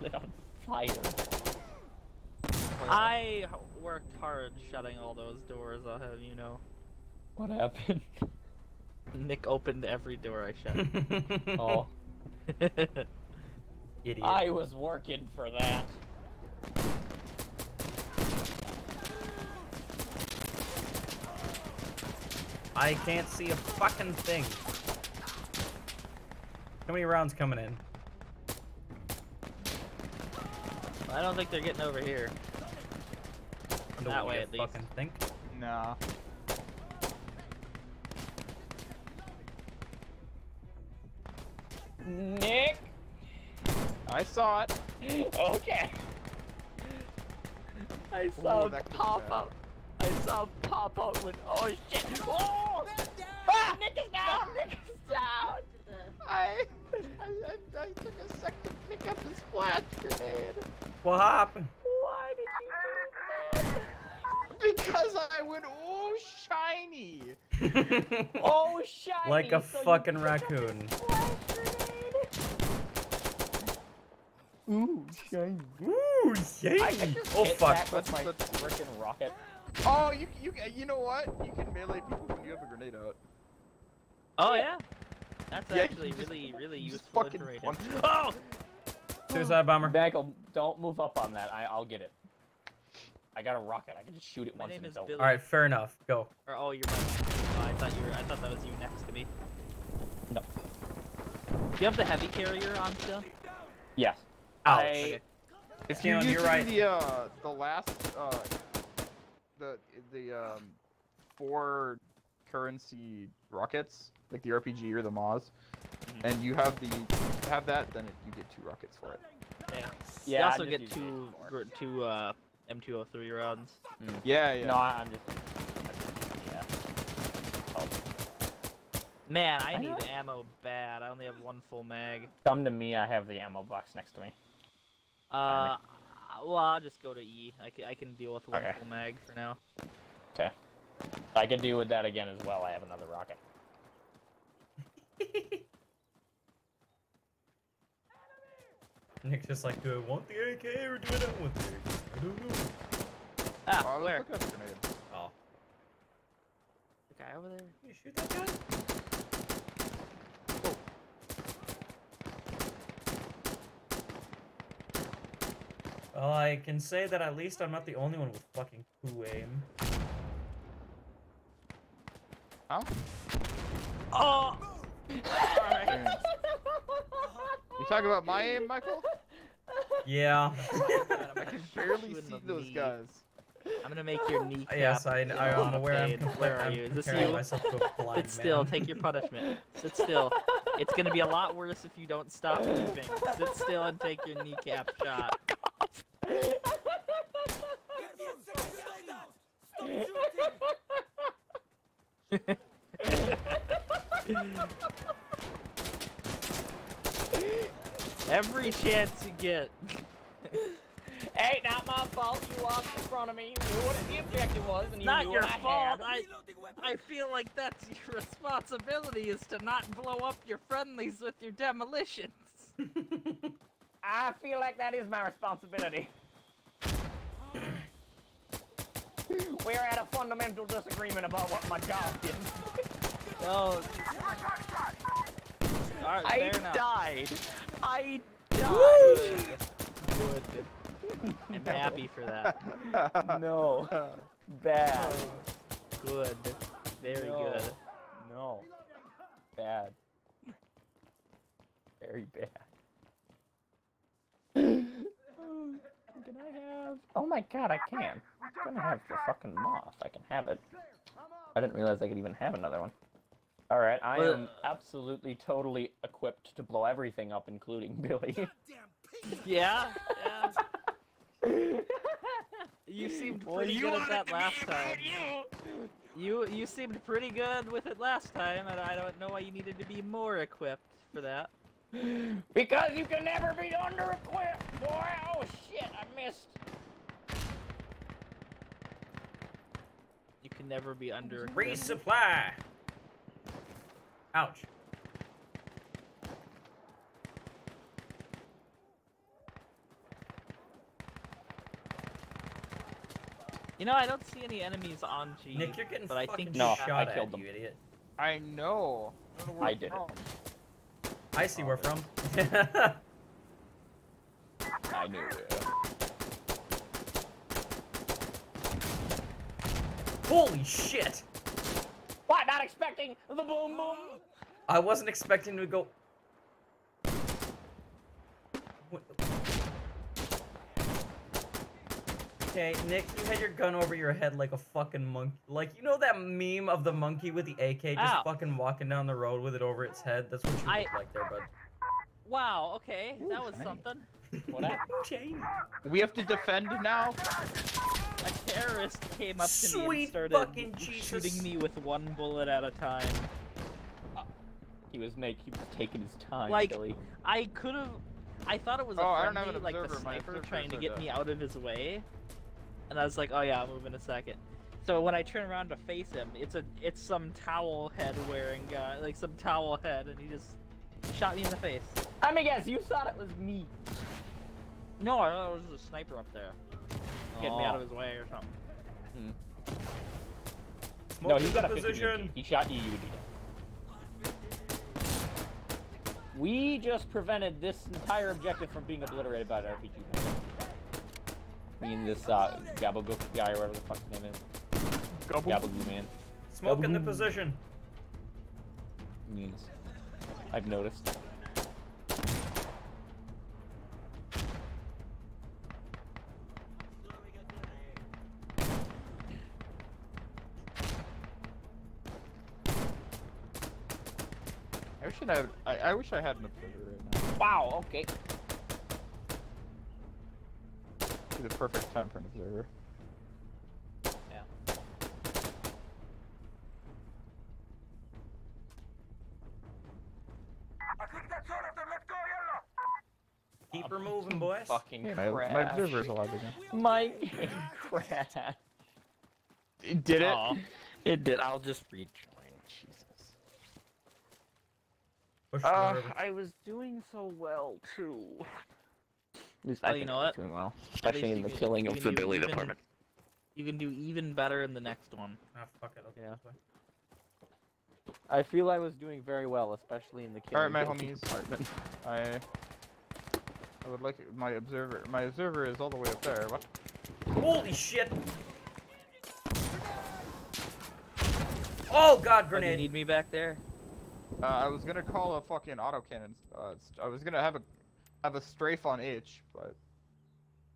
lit on fire. I h- worked hard shutting all those doors, I'll have you know. What happened? Nick opened every door I shut. Oh, Idiot. I was working for that. I can't see a fucking thing. How many rounds coming in? I don't think they're getting over here. From That way at least. Fucking think. Nah. Nick. I saw it. Okay. I saw that could've pop been up. I saw pop up with oh shit. Oh! Ah, Nick is down. Nick is down. I, I, I, I took a second to pick up his flash grenade. What happened? Why did you do that? Because I went, oh, shiny. Oh, shiny. Like a so fucking picked up his raccoon. flash grenade? Ooh, shiny. Ooh, I yay! could just Oh hit fuck. that with my Let's- rocket. Oh, you, you, you know what? You can melee people when you have a grenade out. Oh yeah, that's Yeah, actually just- really, really you just useful fucking information. Oh! Suicide bomber. Michael, don't move up on that. I, I'll get it. I got a rocket. I can just shoot it My once and it's over. All right, fair enough. Go. Or oh, you're. Oh, I thought you were. I thought that was you next to me. No. Do you have the heavy carrier on still? Yes. Ouch. I, Okay. If you you're use right. the uh the last uh the the um four currency rockets like the RPG or the Moz, Mm-hmm. and you have the have that, then it, you get two rockets for it. Yeah. yeah, you also get two for- two uh M203 rounds. Yeah, yeah. No, I, I'm just. Yeah. Oh, Man, I I need know. ammo bad. I only have one full mag. come to me. I have the ammo box next to me. Uh, well, I'll just go to E. I can, I can deal with one Okay. mag for now. Okay. I can deal with that again as well. I have another rocket. Nick's just like, do I want the AK or do I not want the AK? I don't know. Ah, Oh, I where? looking at the grenade. Oh, The guy over there. you shoot that guy? Well, I can say that at least I'm not the only one with fucking poo aim. Huh? Oh! You talking about my aim, Michael? Yeah. I can barely see those guys. I'm gonna make your kneecap. yes, I, feel I, a lot am of aware I'm, pain. Where are I'm you? Is this comparing you? myself to a blind Sit still. man. Take your punishment. Sit still. It's gonna be a lot worse if you don't stop moving. Sit still and take your kneecap shot. Every chance you get. Hey, not my fault. You walked in front of me. You knew what the objective was, and you Not knew your what I fault. had. I I feel like that's your responsibility is to not blow up your friendlies with your demolitions. I feel like that is my responsibility. We're at a fundamental disagreement about what my job is. Oh. I died. I Good. Good. I'm happy for that. no. Bad. Good. Very No. good. No. Bad. Very bad. Can I have? Oh my god, I can. I'm gonna have the fucking moth. I can have it. I didn't realize I could even have another one. All right, I Well- am absolutely totally equipped to blow everything up, including Billy. Damn! Yeah, yeah. You seemed Well, pretty you good at that last time. you. You you seemed pretty good with it last time, and I don't know why you needed to be more equipped for that. Because you can never be under equipped, boy. Oh shit, I missed. You can never be under. Resupply. Ouch. You know, I don't see any enemies on G. Nick, you're getting but I think No, shot I at, killed them. you idiot. I know. I, know I it's did it. Oh. From. I see where that's- from. I knew it. Holy shit! What? Not expecting the boom boom? I wasn't expecting to go. Okay, Nick, you had your gun over your head like a fucking monkey. Like, you know that meme of the monkey with the AK just Ow. fucking walking down the road with it over its head? That's what you I- look like there, bud. Wow. Okay, that was shiny. something. What happened? We have to defend now. A terrorist came up to me and started fucking Jesus. shooting me with one bullet at a time. Uh, he was make he was taking his time, Like- Billy. I could have. I thought it was a Oh, I don't have friendly, an like the sniper trying to get dead. me out of his way, and I was like, "Oh yeah, I'll move in a second. So when I turn around to face him, it's a it's some towel head wearing guy, like some towel head, and he just shot me in the face. Let me guess, you thought it was me. No, I thought it was just a sniper up there, getting me out Oh. of his way or something. Hmm. no, he's got a position. He shot you, you would be dead. We just prevented this entire objective from being obliterated by the RPG. I mean, this uh, Gabagook guy or whatever the fuck his name is. Gobble. Gabagoo man. Smoke in the position. Means. I've noticed. I wish I had. I, I wish I had an observer right now. Wow. Okay. The perfect time for an observer. Yeah. I think that's all of them. Let's go, yellow. Keep her moving, boys. Fucking Yeah, my, crash. my observer's allowed to go. My game crashed. Did it? Aw. It did. I'll just rejoin. Jesus. Uh. I was doing so well too. At least Oh, I you know what? Doing well, especially in the can- killing of the Billy even- department. You can do even better in the next one. Ah, fuck it. I'll Yeah. I feel I was doing very well, especially in the killing All right, my of the homies. department. I. I would like my observer. My observer is all the way up there. What? Holy shit! Oh god, Oh, you grenade! need me back there? Uh, I was gonna call a fucking autocannon. Uh, s- I was gonna have a have a strafe on H, but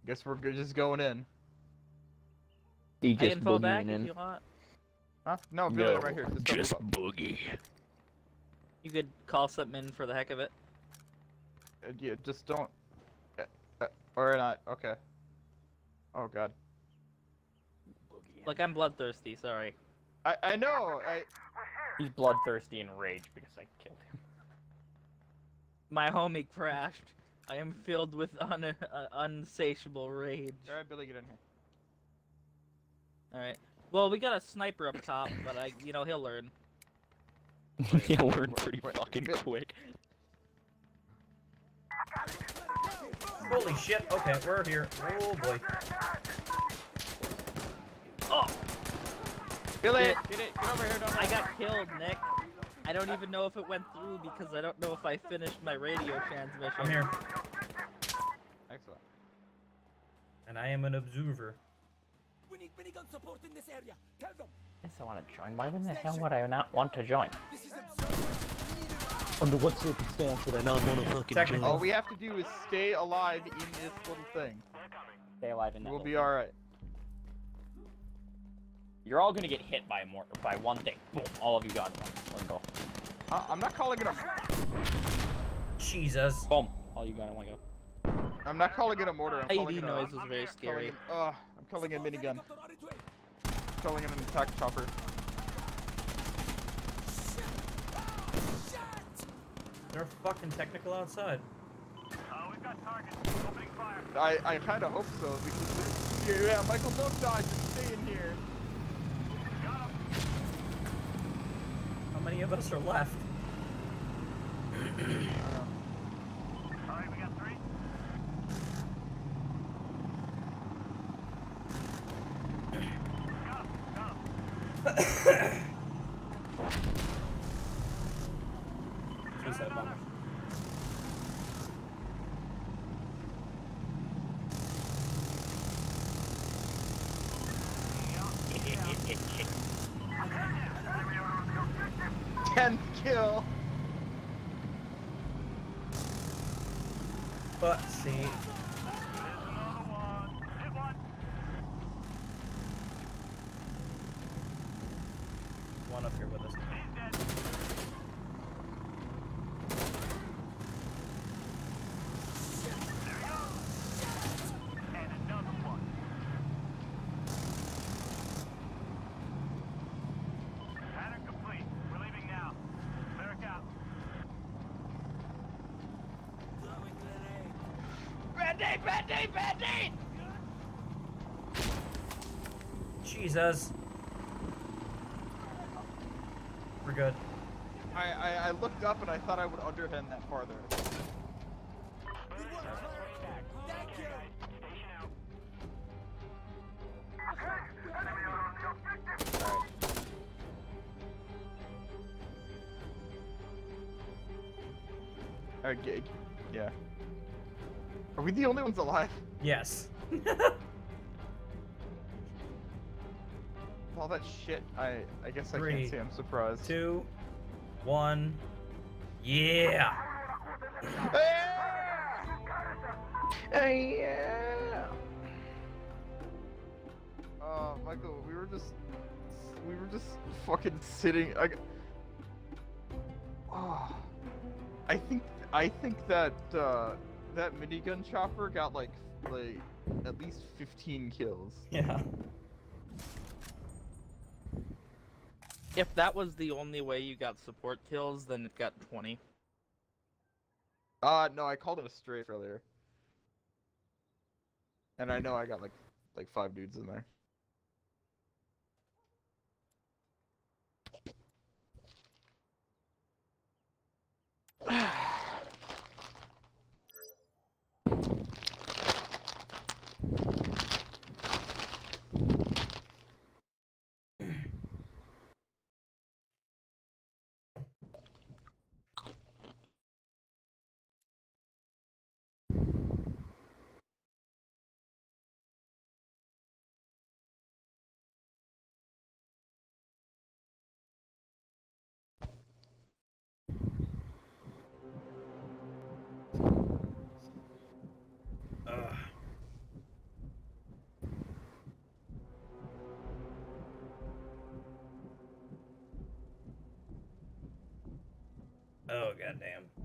guess we're just going in. He I can fall back if you want. Huh? No, Billy, right here. Just, don't boogie. You could call something in for the heck of it. Uh, yeah, just don't. Uh, uh, or not. Okay. Oh god. Look, I'm bloodthirsty. Sorry. I I know. I He's bloodthirsty and rage because I killed him. My homie crashed. I am filled with un- uh, unsatiable rage. all right, Billy, get in here. All right. Well, we got a sniper up top, but I, you know, he'll learn. yeah, we're Wait, pretty fucking quick. Holy shit, okay, we're here. Oh boy. Oh, Billy, Shit. get it. Get over here. Don't I got killed, Nick. I don't even know if it went through because I don't know if I finished my radio transmission. I'm here. Excellent. And I am an observer. We need minigun support in this area. Tell them. Yes, I want to join. Why in the hell would I not want to join? This is absurd. Under what circumstance would I not want to fucking Technical. All we have to do is stay alive in this little thing. Stay alive in that. We'll be thing. All right. You're all gonna get hit by more by one thing. Boom! All of you got one. One go. Uh, I'm not calling it a. Jesus. Boom! All you got in one go. I'm not calling it a mortar. I'm calling it a. noise was very calling scary. it, uh, I'm calling it a minigun. Helicopter on its way. calling it an attack chopper. They're fucking technical outside. I, I kind of hope so because yeah, Michael, don't die. Just stay in here. Many of us are left? Suicide bomber. Tenth kill. But see. One up here with us. Throwing grenade. Band-aid! Jesus. We're good. I, I I looked up and I thought I would underhand that farther. Alright, gig. Yeah. Are we the only ones alive? Yes. All that shit, I I guess I can't say I'm surprised. Two, one. Yeah. yeah. Uh, Michael, we were just, we were just fucking sitting. I, oh, I think, I think that uh, that minigun chopper got like, like at least 15 kills. Yeah. If that was the only way you got support kills, then it got 20. Uh, no, I called it a strafe earlier, and I know I got like, like five dudes in there. Ugh. Oh goddamn.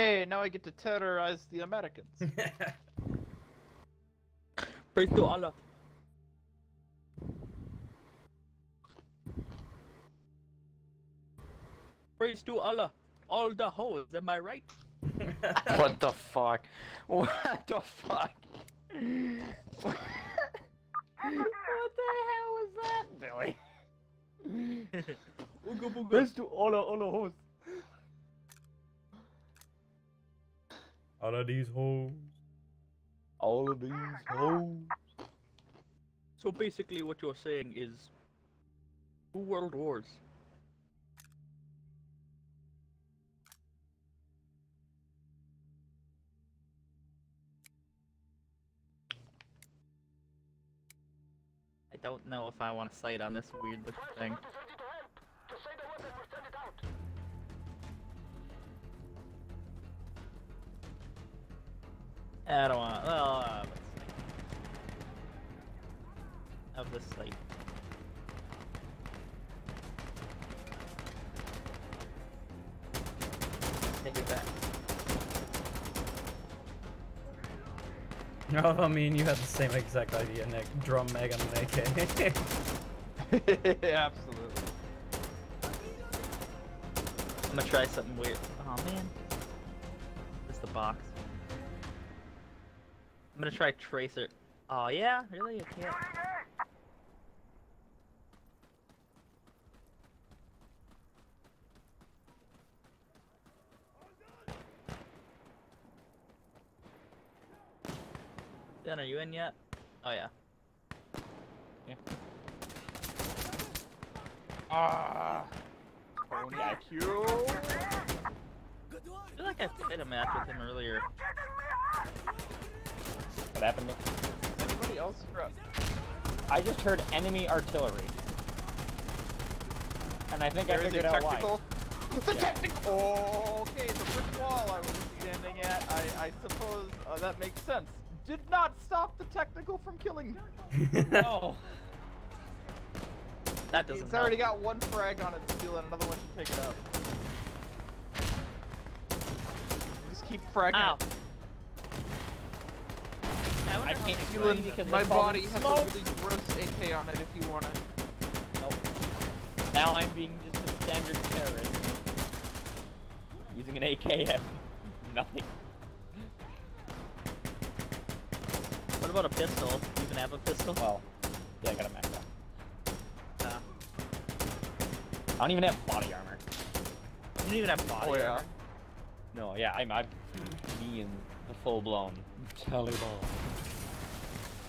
Hey, now I get to terrorize the Americans. Praise to Allah. Praise to Allah. All the hoes, am I right? What the fuck? What the fuck? what the hell was that, Billy? Ooga booga. Let's do all all the hosts. All of these hoes. All of these hoes. So basically, what you're saying is two world wars. I don't know if I want to sight on this weird looking thing. I don't want. Well, uh, let's see. Of this site. Take it back. No, I mean you had the same exact idea, Nick. Drum Meg on an AK. Absolutely. I'm gonna try something weird. Oh man. It's the box. I'm gonna try Tracer. Oh yeah? Really? You can't. Dan, are you in yet? Oh yeah. Ah. Tony IQ. I feel like I played a match with him earlier. What happened? Nick? Anybody else? for- I just heard enemy artillery. And I think There I is a figured out why. technical. The technical. Okay, the brick wall I was standing at. I, I suppose uh, that makes sense. Did not stop the technical from killing me. Oh. That doesn't It's already got one frag on its steel and another one should pick it up. Just keep fragging. Ow. Out. I, I can't many do it because My body has smoke. a really gross AK on it if you want it. Nope. Now I'm being just a standard terrorist. Using an AKM. Nothing. What about a pistol? Do you even have a pistol? Well, yeah, I got a max out. Uh, I don't even have body armor. you don't even have body Oh, yeah. armor. No, yeah, I'm, I'm me and the full-blown Taliban.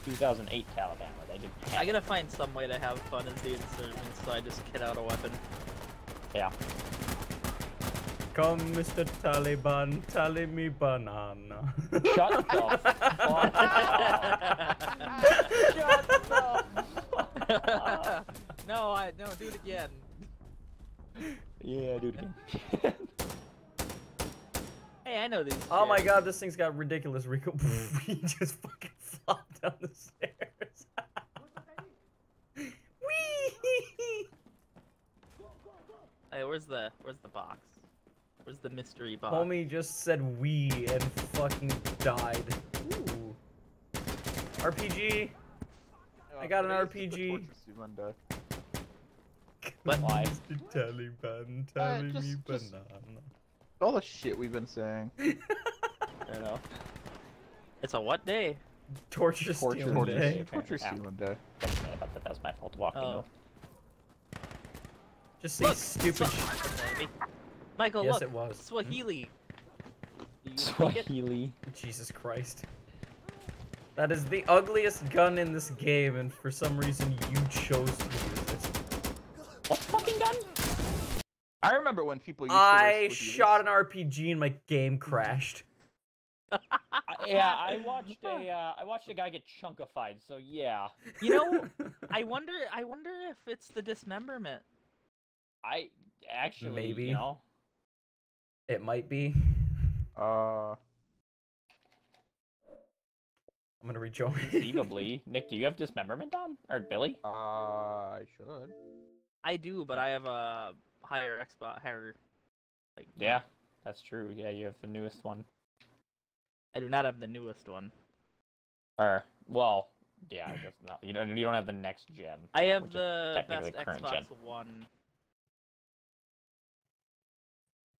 2008 Taliban, where they did. I gotta find some way to have fun as the insurgent, so I just kit out a weapon. Yeah. Come, Mr. Taliban, tally me banana. Shut the fuck up. Shut the fuck up. no, I no, do it again. Yeah, dude. Hey, I know these. oh my god, this thing's got ridiculous recoil. he just fucking flopped down the stairs. Whee! Hey, where's the where's the box? Where's the mystery box? Homie just said we and fucking died. Ooh. RPG. I got an today's the RPG. torture suit Why? Mr. Taliban, Uh, tally me just- just- banana. All the shit we've been saying. I know. It's a what day? Torture, Torture stealing Torture day. day. Torture Yeah. suit Monday. That, that was my fault walking. Oh. Just say Look, stupid shit. Michael, Yes, look. it was. Swahili. Do you speak it? Swahili. Jesus Christ. That is the ugliest gun in this game, and for some reason you chose to use it. What fucking gun? I remember when people used to I shot an RPG and my game crashed. Yeah, I watched a uh, I watched a guy get chunkified. So yeah, You know, I wonder. I wonder if it's the dismemberment. I actually Maybe. you know it might be. Uh, I'm gonna rejoin. conceivably. Nick, do you have dismemberment on or Billy? uh, I should. I do, but I have a higher Xbox, higher. Like, Yeah, that's true. Yeah, you have the newest one. I do not have the newest one. Or well, yeah, I guess not. You don't you don't have the next gen. I have the best current Xbox gen. One,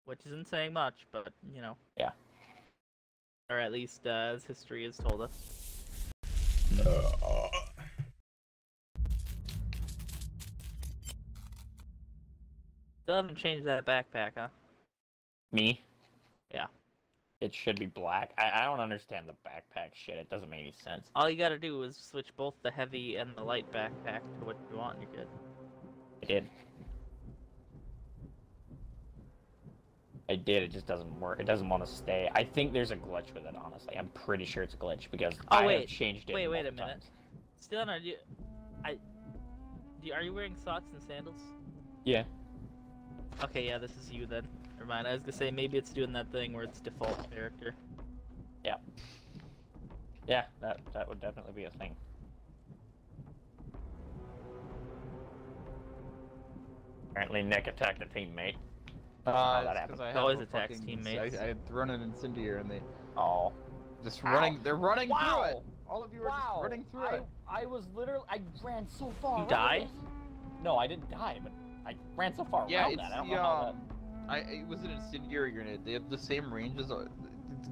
which isn't saying much, but you know. Yeah. Or at least uh, as history has told us. Still haven't changed that backpack, huh? Me? Yeah. It should be black. I, I don't understand the backpack shit. It doesn't make any sense. All you gotta do is switch both the heavy and the light backpack to what you want, and you're good. I did. I did. It just doesn't work. It doesn't want to stay. I think there's a glitch with it. Honestly, I'm pretty sure it's a glitch because Oh, I have wait. changed it. Wait, wait a minute. times. Still not. You, I. Do, are you wearing socks and sandals? Yeah. Okay, yeah, this is you then. Never mind. I was gonna say maybe it's doing that thing where it's default character. Yeah. Yeah, that that would definitely be a thing. Apparently, Nick attacked a teammate. Uh, that it's happened. 'cause I It have always attacks fucking- teammates. I, I had thrown an incendiary and they Oh. just Ow. running. They're running through it. Wow. All of you are just running through I, it. I was literally. I ran so far. You around died? No, I didn't die, but I ran so far Yeah, around it's that. I don't the know how um. I it was an incendiary grenade. They have the same range as a.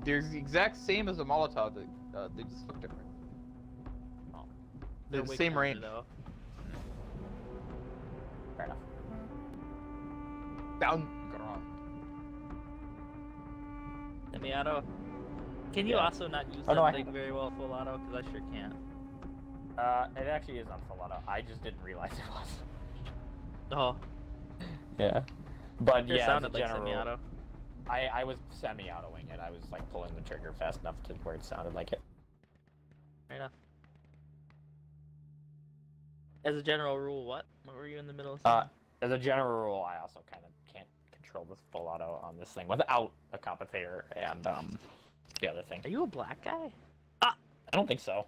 They're the exact same as a Molotov. They, uh, they just look different. They're the same cooler, range. though. that. Fair enough. Down. Gone. Semi-auto. Can you Yeah. also not use Oh, that no, thing have it. very well full auto? Because I sure can't. Uh, it actually is on full auto. I just didn't realize it was. Oh, Yeah. But it yeah, as a sounded like semi-auto. I, I was semi-autoing it. I was like pulling the trigger fast enough to where it sounded like it. Fair enough. As a general rule, what? What were you in the middle of? Uh, as a general rule, I also kind of can't control this full auto on this thing without a compensator and um the other thing. Are you a black guy? Ah, I don't think so.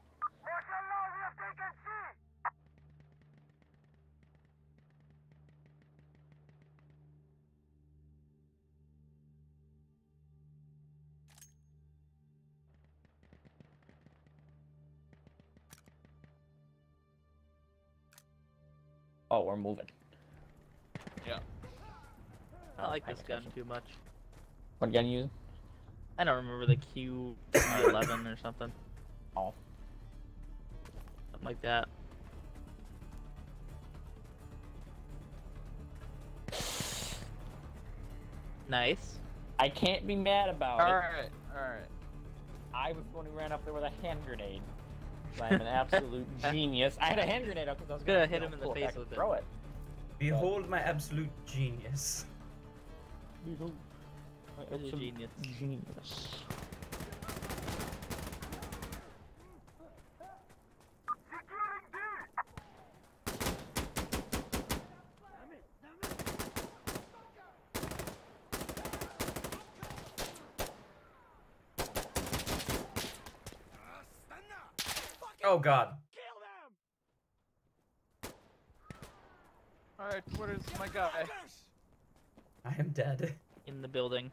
Oh, we're moving. Yeah. I like oh, this gun too much. What gun you using? I don't remember the Q11 or something. Oh. Something like that. Nice. I can't be mad about it. Alright, alright. I was the one who ran up there with a hand grenade. So I'm an absolute genius. I had a hand grenade up because I was Gonna gonna hit him in the face with it. throw it. Behold my absolute genius. You're a genius. Genius. Oh god. Alright, where is my guy? I am dead. In the building.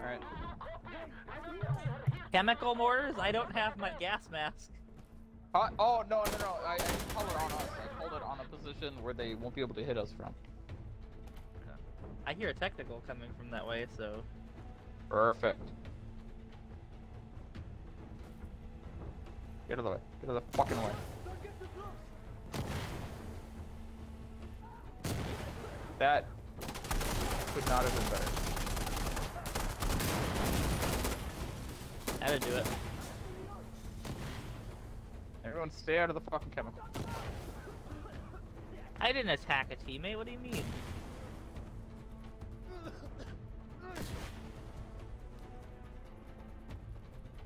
Alright. Chemical mortars? I don't have my gas mask. Uh, oh, no, no, no. I, I just call it on us. I hold it on a position where they won't be able to hit us from. I hear a technical coming from that way, so Perfect. Get out of the way. Get out of the fucking way. That could not have been better. to do it. Everyone stay out of the fucking chemical. I didn't attack a teammate. What do you mean?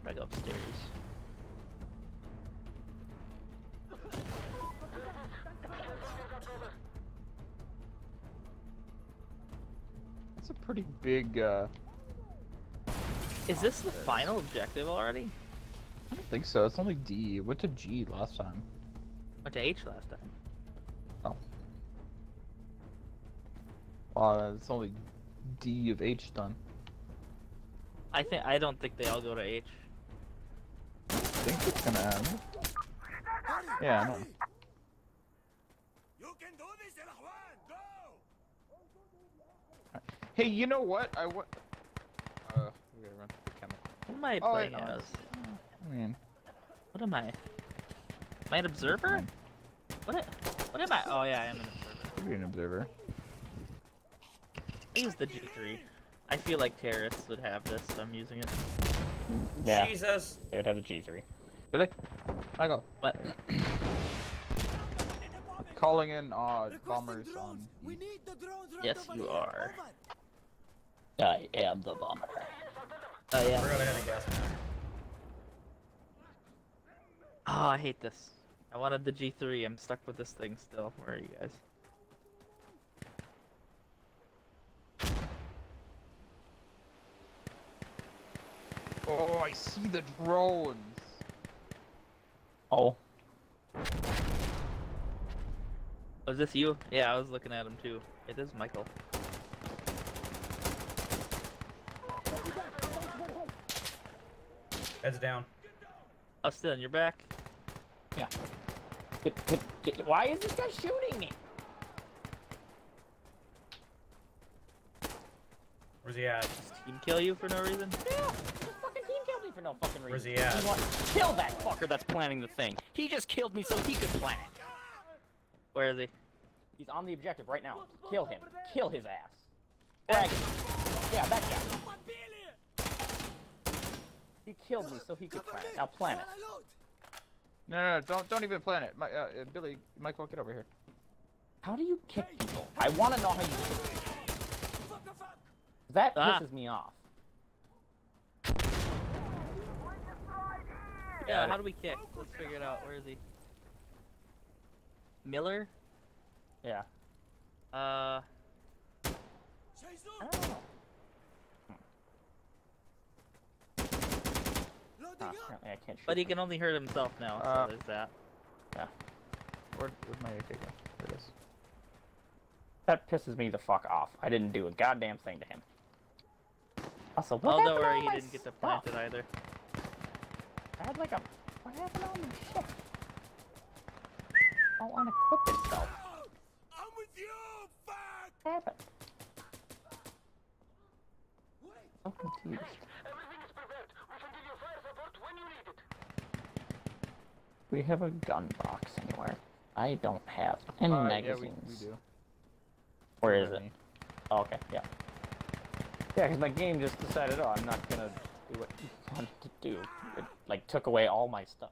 I go upstairs. That's a pretty big, uh... Is this the final objective already? I don't think so. It's only D. It went to G last time. Went to H last time. Oh. Uh, it's only D of H done. I think I don't think they all go to H. I think it's gonna end. Yeah, I know. You can do this, El Go. Hey, you know what? I wa- Uh, we gotta run to the chemical. What am I Oh, playing as? I mean, What am I? Am I an observer? What? a- What am I? Oh yeah, I am an observer. could be an observer. I use the G3. I feel like terrorists would have this, so I'm using it. Yeah, Jesus. they would have a G3. Really? I go. What? Calling in uh Requesting bombers drones. on. We need the drones right Yes, you here. are. Over. I am the bomber. oh yeah. Forgot I had a gas mask. Oh, I hate this. I wanted the G3. I'm stuck with this thing still. Where are you guys? Oh, I see the drones. Oh, Was this you? Yeah, I was looking at him too. It is Michael. Heads down. Austin, you're back. Get- get- get- why is this guy shooting me? Where's he at? Does team kill you for no reason? Yeah, this fucking team killed me for no fucking reason. Where's he at? want- kill that fucker that's planning the thing. He just killed me so he could plan it. Where is he? He's on the objective right now. Kill him. Kill his ass. Frag. Yeah, that guy. He killed me so he could plan it. Now plan it. No, no, no, don't don't even plan it. My, uh, uh, Billy, Michael, get over here. How do you kick people? I want to know how you kick people. That Ah. pisses me off. Yeah, how do we kick? Let's figure it out. Where is he? Miller? Yeah. Uh, I don't know. Ah, apparently I can't shoot but he can only hurt himself now, Uh, so there's that. Where, where's my AK go? There it is. That pisses me the fuck off. I didn't do a goddamn thing to him. Also, what Oh, happened don't to worry, he my didn't get to stuff? plant it either. I had like a. What happened to all my shit? I don't want to equip itself. I'm with you, fuck! What happened? I'm confused. We have a gun box anywhere. I don't have any Uh, yeah, we, magazines. we do. Where is it? Oh, okay, yeah. Yeah, because my game just decided, oh, I'm not gonna do what you wanted to do. It, like, took away all my stuff.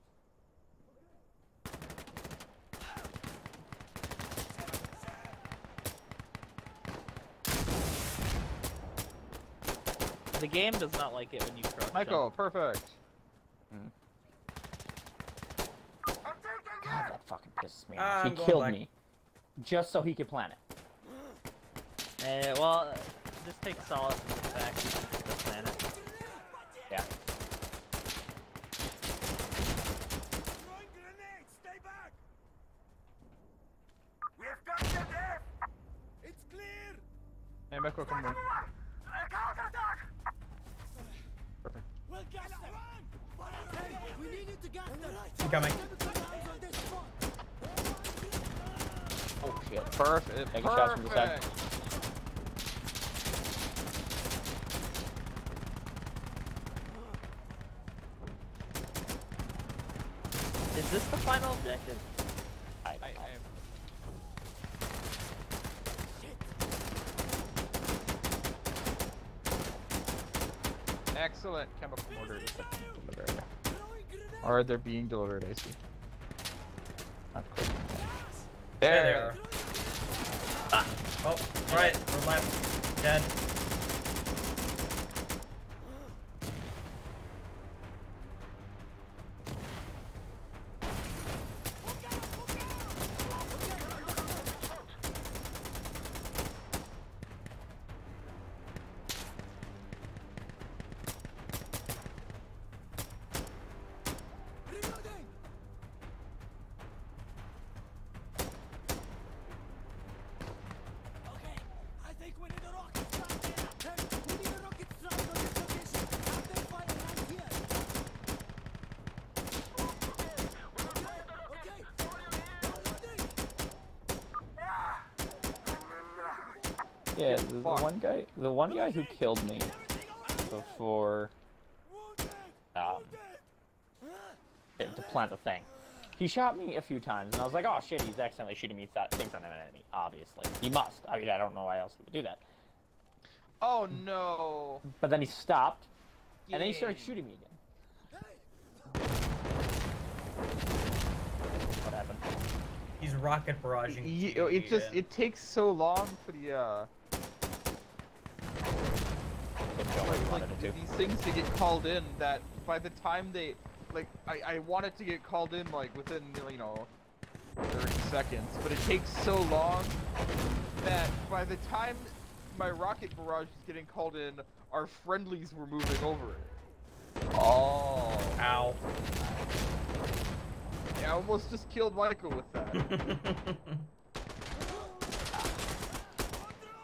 The game does not like it when you crouch. Michael, perfect. God, that fucking pisses me off. I'm he killed back. me. Just so he could plant it. Uh, well, just take solace in the fact that you can get the planet. Yeah. Throwing grenades! Stay back! We've got the death! It's clear! Hey, Michael, come on. Counterattack! Perfect. We'll gas them! Hey, we need you to gas them! I'm coming. Shit. Perfect. Taking shots from the side. Perfect. Is this the final objective? I, I, I am. Excellent chemical mortar delivered. Or they're being delivered, I see. That's cool. There they are. Ah! Oh, right, or left. Dead. The one guy who killed me before um, to plant the thing. He shot me a few times, and I was like, "Oh shit, he's accidentally shooting me th- things on an enemy." Obviously, he must. I mean, I don't know why else he would do that. Oh no! But then he stopped, and then he started shooting me again. What happened? He's rocket barraging. Y- you It just it takes so long for the uh Didn't go where you like wanted it to. these things to get called in that by the time they like I I want it to get called in like within you know 30 seconds, but it takes so long that by the time my rocket barrage is getting called in, our friendlies were moving over it. Oh. Ow. Yeah, I almost just killed Michael with that.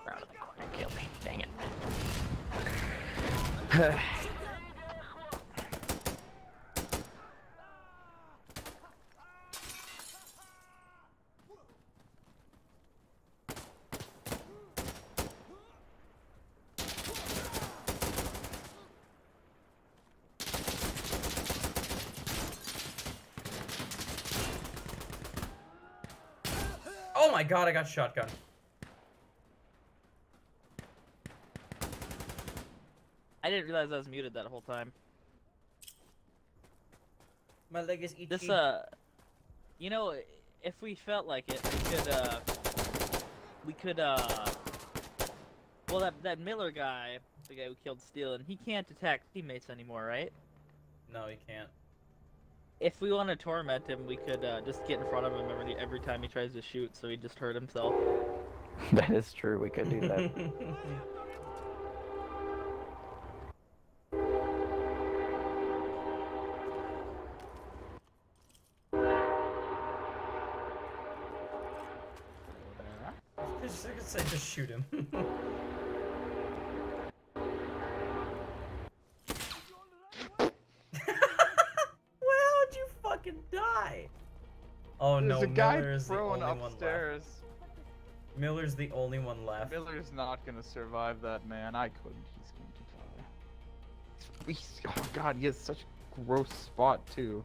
Round of the corner killed me. Dang it. oh my god, I got shotgun. Didn't realize I was muted that whole time. My leg is itchy. This uh, you know, if we felt like it, we could uh, we could uh, well that that Miller guy, the guy who killed Steele, and he can't attack teammates anymore, right? No, he can't. If we want to torment him, we could uh, just get in front of him every every time he tries to shoot, so he just hurt himself. that is true. We could do that. shoot him. How'd you fucking die? Oh There's no, a guy Miller's the only upstairs. one left. Miller's the only one left. Miller's not gonna survive that, man. I couldn't. He's going to die. oh god, he has such a gross spot too.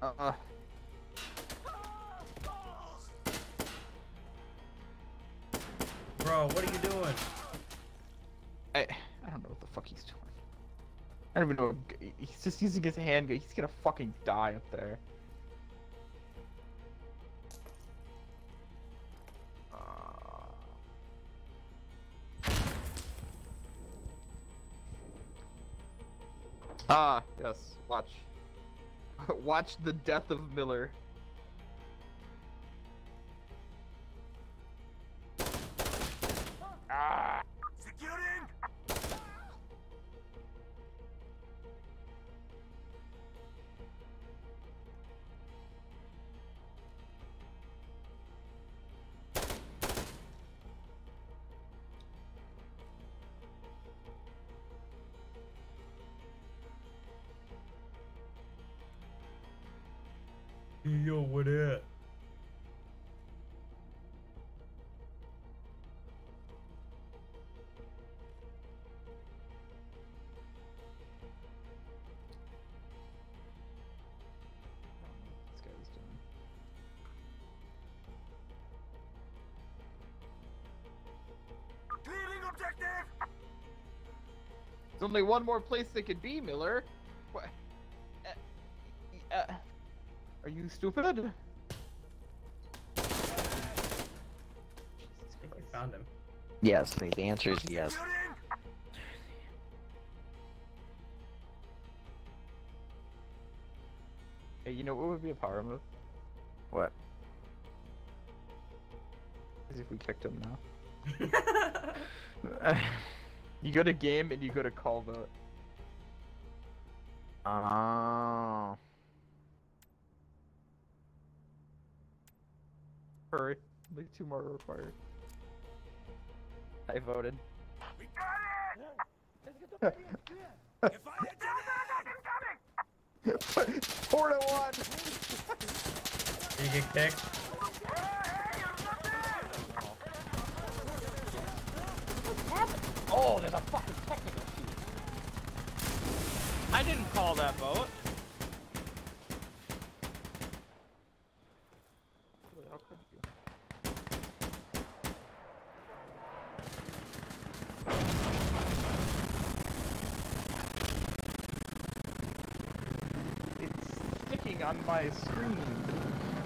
Uh-uh. Bro, what are you doing? I I don't know what the fuck he's doing. I don't even know. He's just using his handgun. He's gonna fucking die up there. Ah, yes. Watch. Watch the death of Miller. There's only one more place they could be, Miller. What? Uh, uh, are you stupid? I think we found him. Yes, the the answer is yes. Hey, you know what would be a power move? What? Is if we kicked him now. you go to game and you go to call vote. Oh. Hurry. Only two more are required. I voted. We got it! If I incoming! Four to one. Did you get kicked? Oh, there's a fucking technical shoot. I didn't call that sticking on my screen.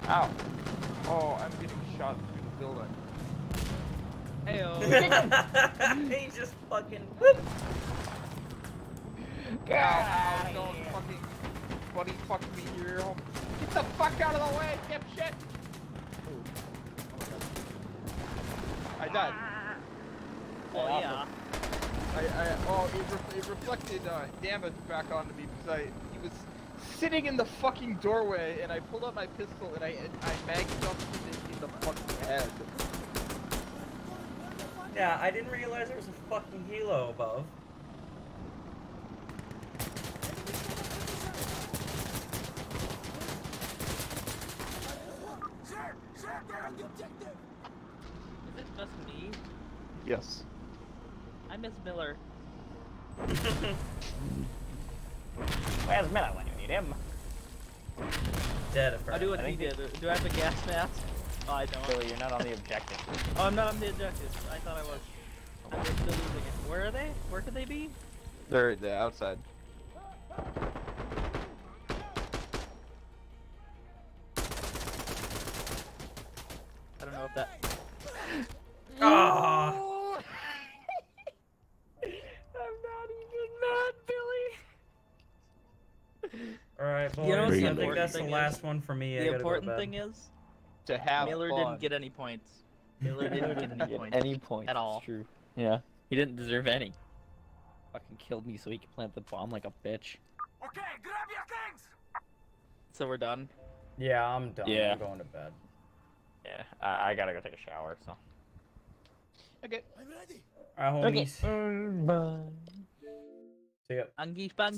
Ow. Oh, I'm getting shot through the building. Heyo. he just fucking whoop. Ow, ow, don't fucking buddy fuck me here. Oh, Get the fuck out of the way, dipshit! I died. well, yeah. I, I, oh, it, re- it reflected uh, damage back onto me because I, he was sitting in the fucking doorway and I pulled out my pistol and I, and I mag jumped him in, in the fucking head. Yeah, I didn't realize there was a fucking helo above. Sir! Sir, they're on the objective! Is it just me? Yes. I miss Miller. Where's Miller when you need him? Dead I apparently. do what I he think did. Do I have a gas mask? Oh, I don't. Billy, you're not on the objective. Oh, I'm not on the objective. I thought I was. I'm just still losing it. Where are they? Where could they be? They're, they're outside. I don't know if that. Ah, I'm not even mad, Billy. all right, boys. You know what's I think that's the thing is- last one for me. The gotta go important thing is, To have Miller fun. didn't get any points. Miller didn't get any points. any points at it's all. True. Yeah. He didn't deserve any. Fucking killed me so he could plant the bomb like a bitch. Okay, grab your things! So we're done. Yeah, I'm done. Yeah. I'm going to bed. Yeah, I, I gotta go take a shower, so. Okay. I'm ready! All right, Okay. homies. See ya. Angie Span.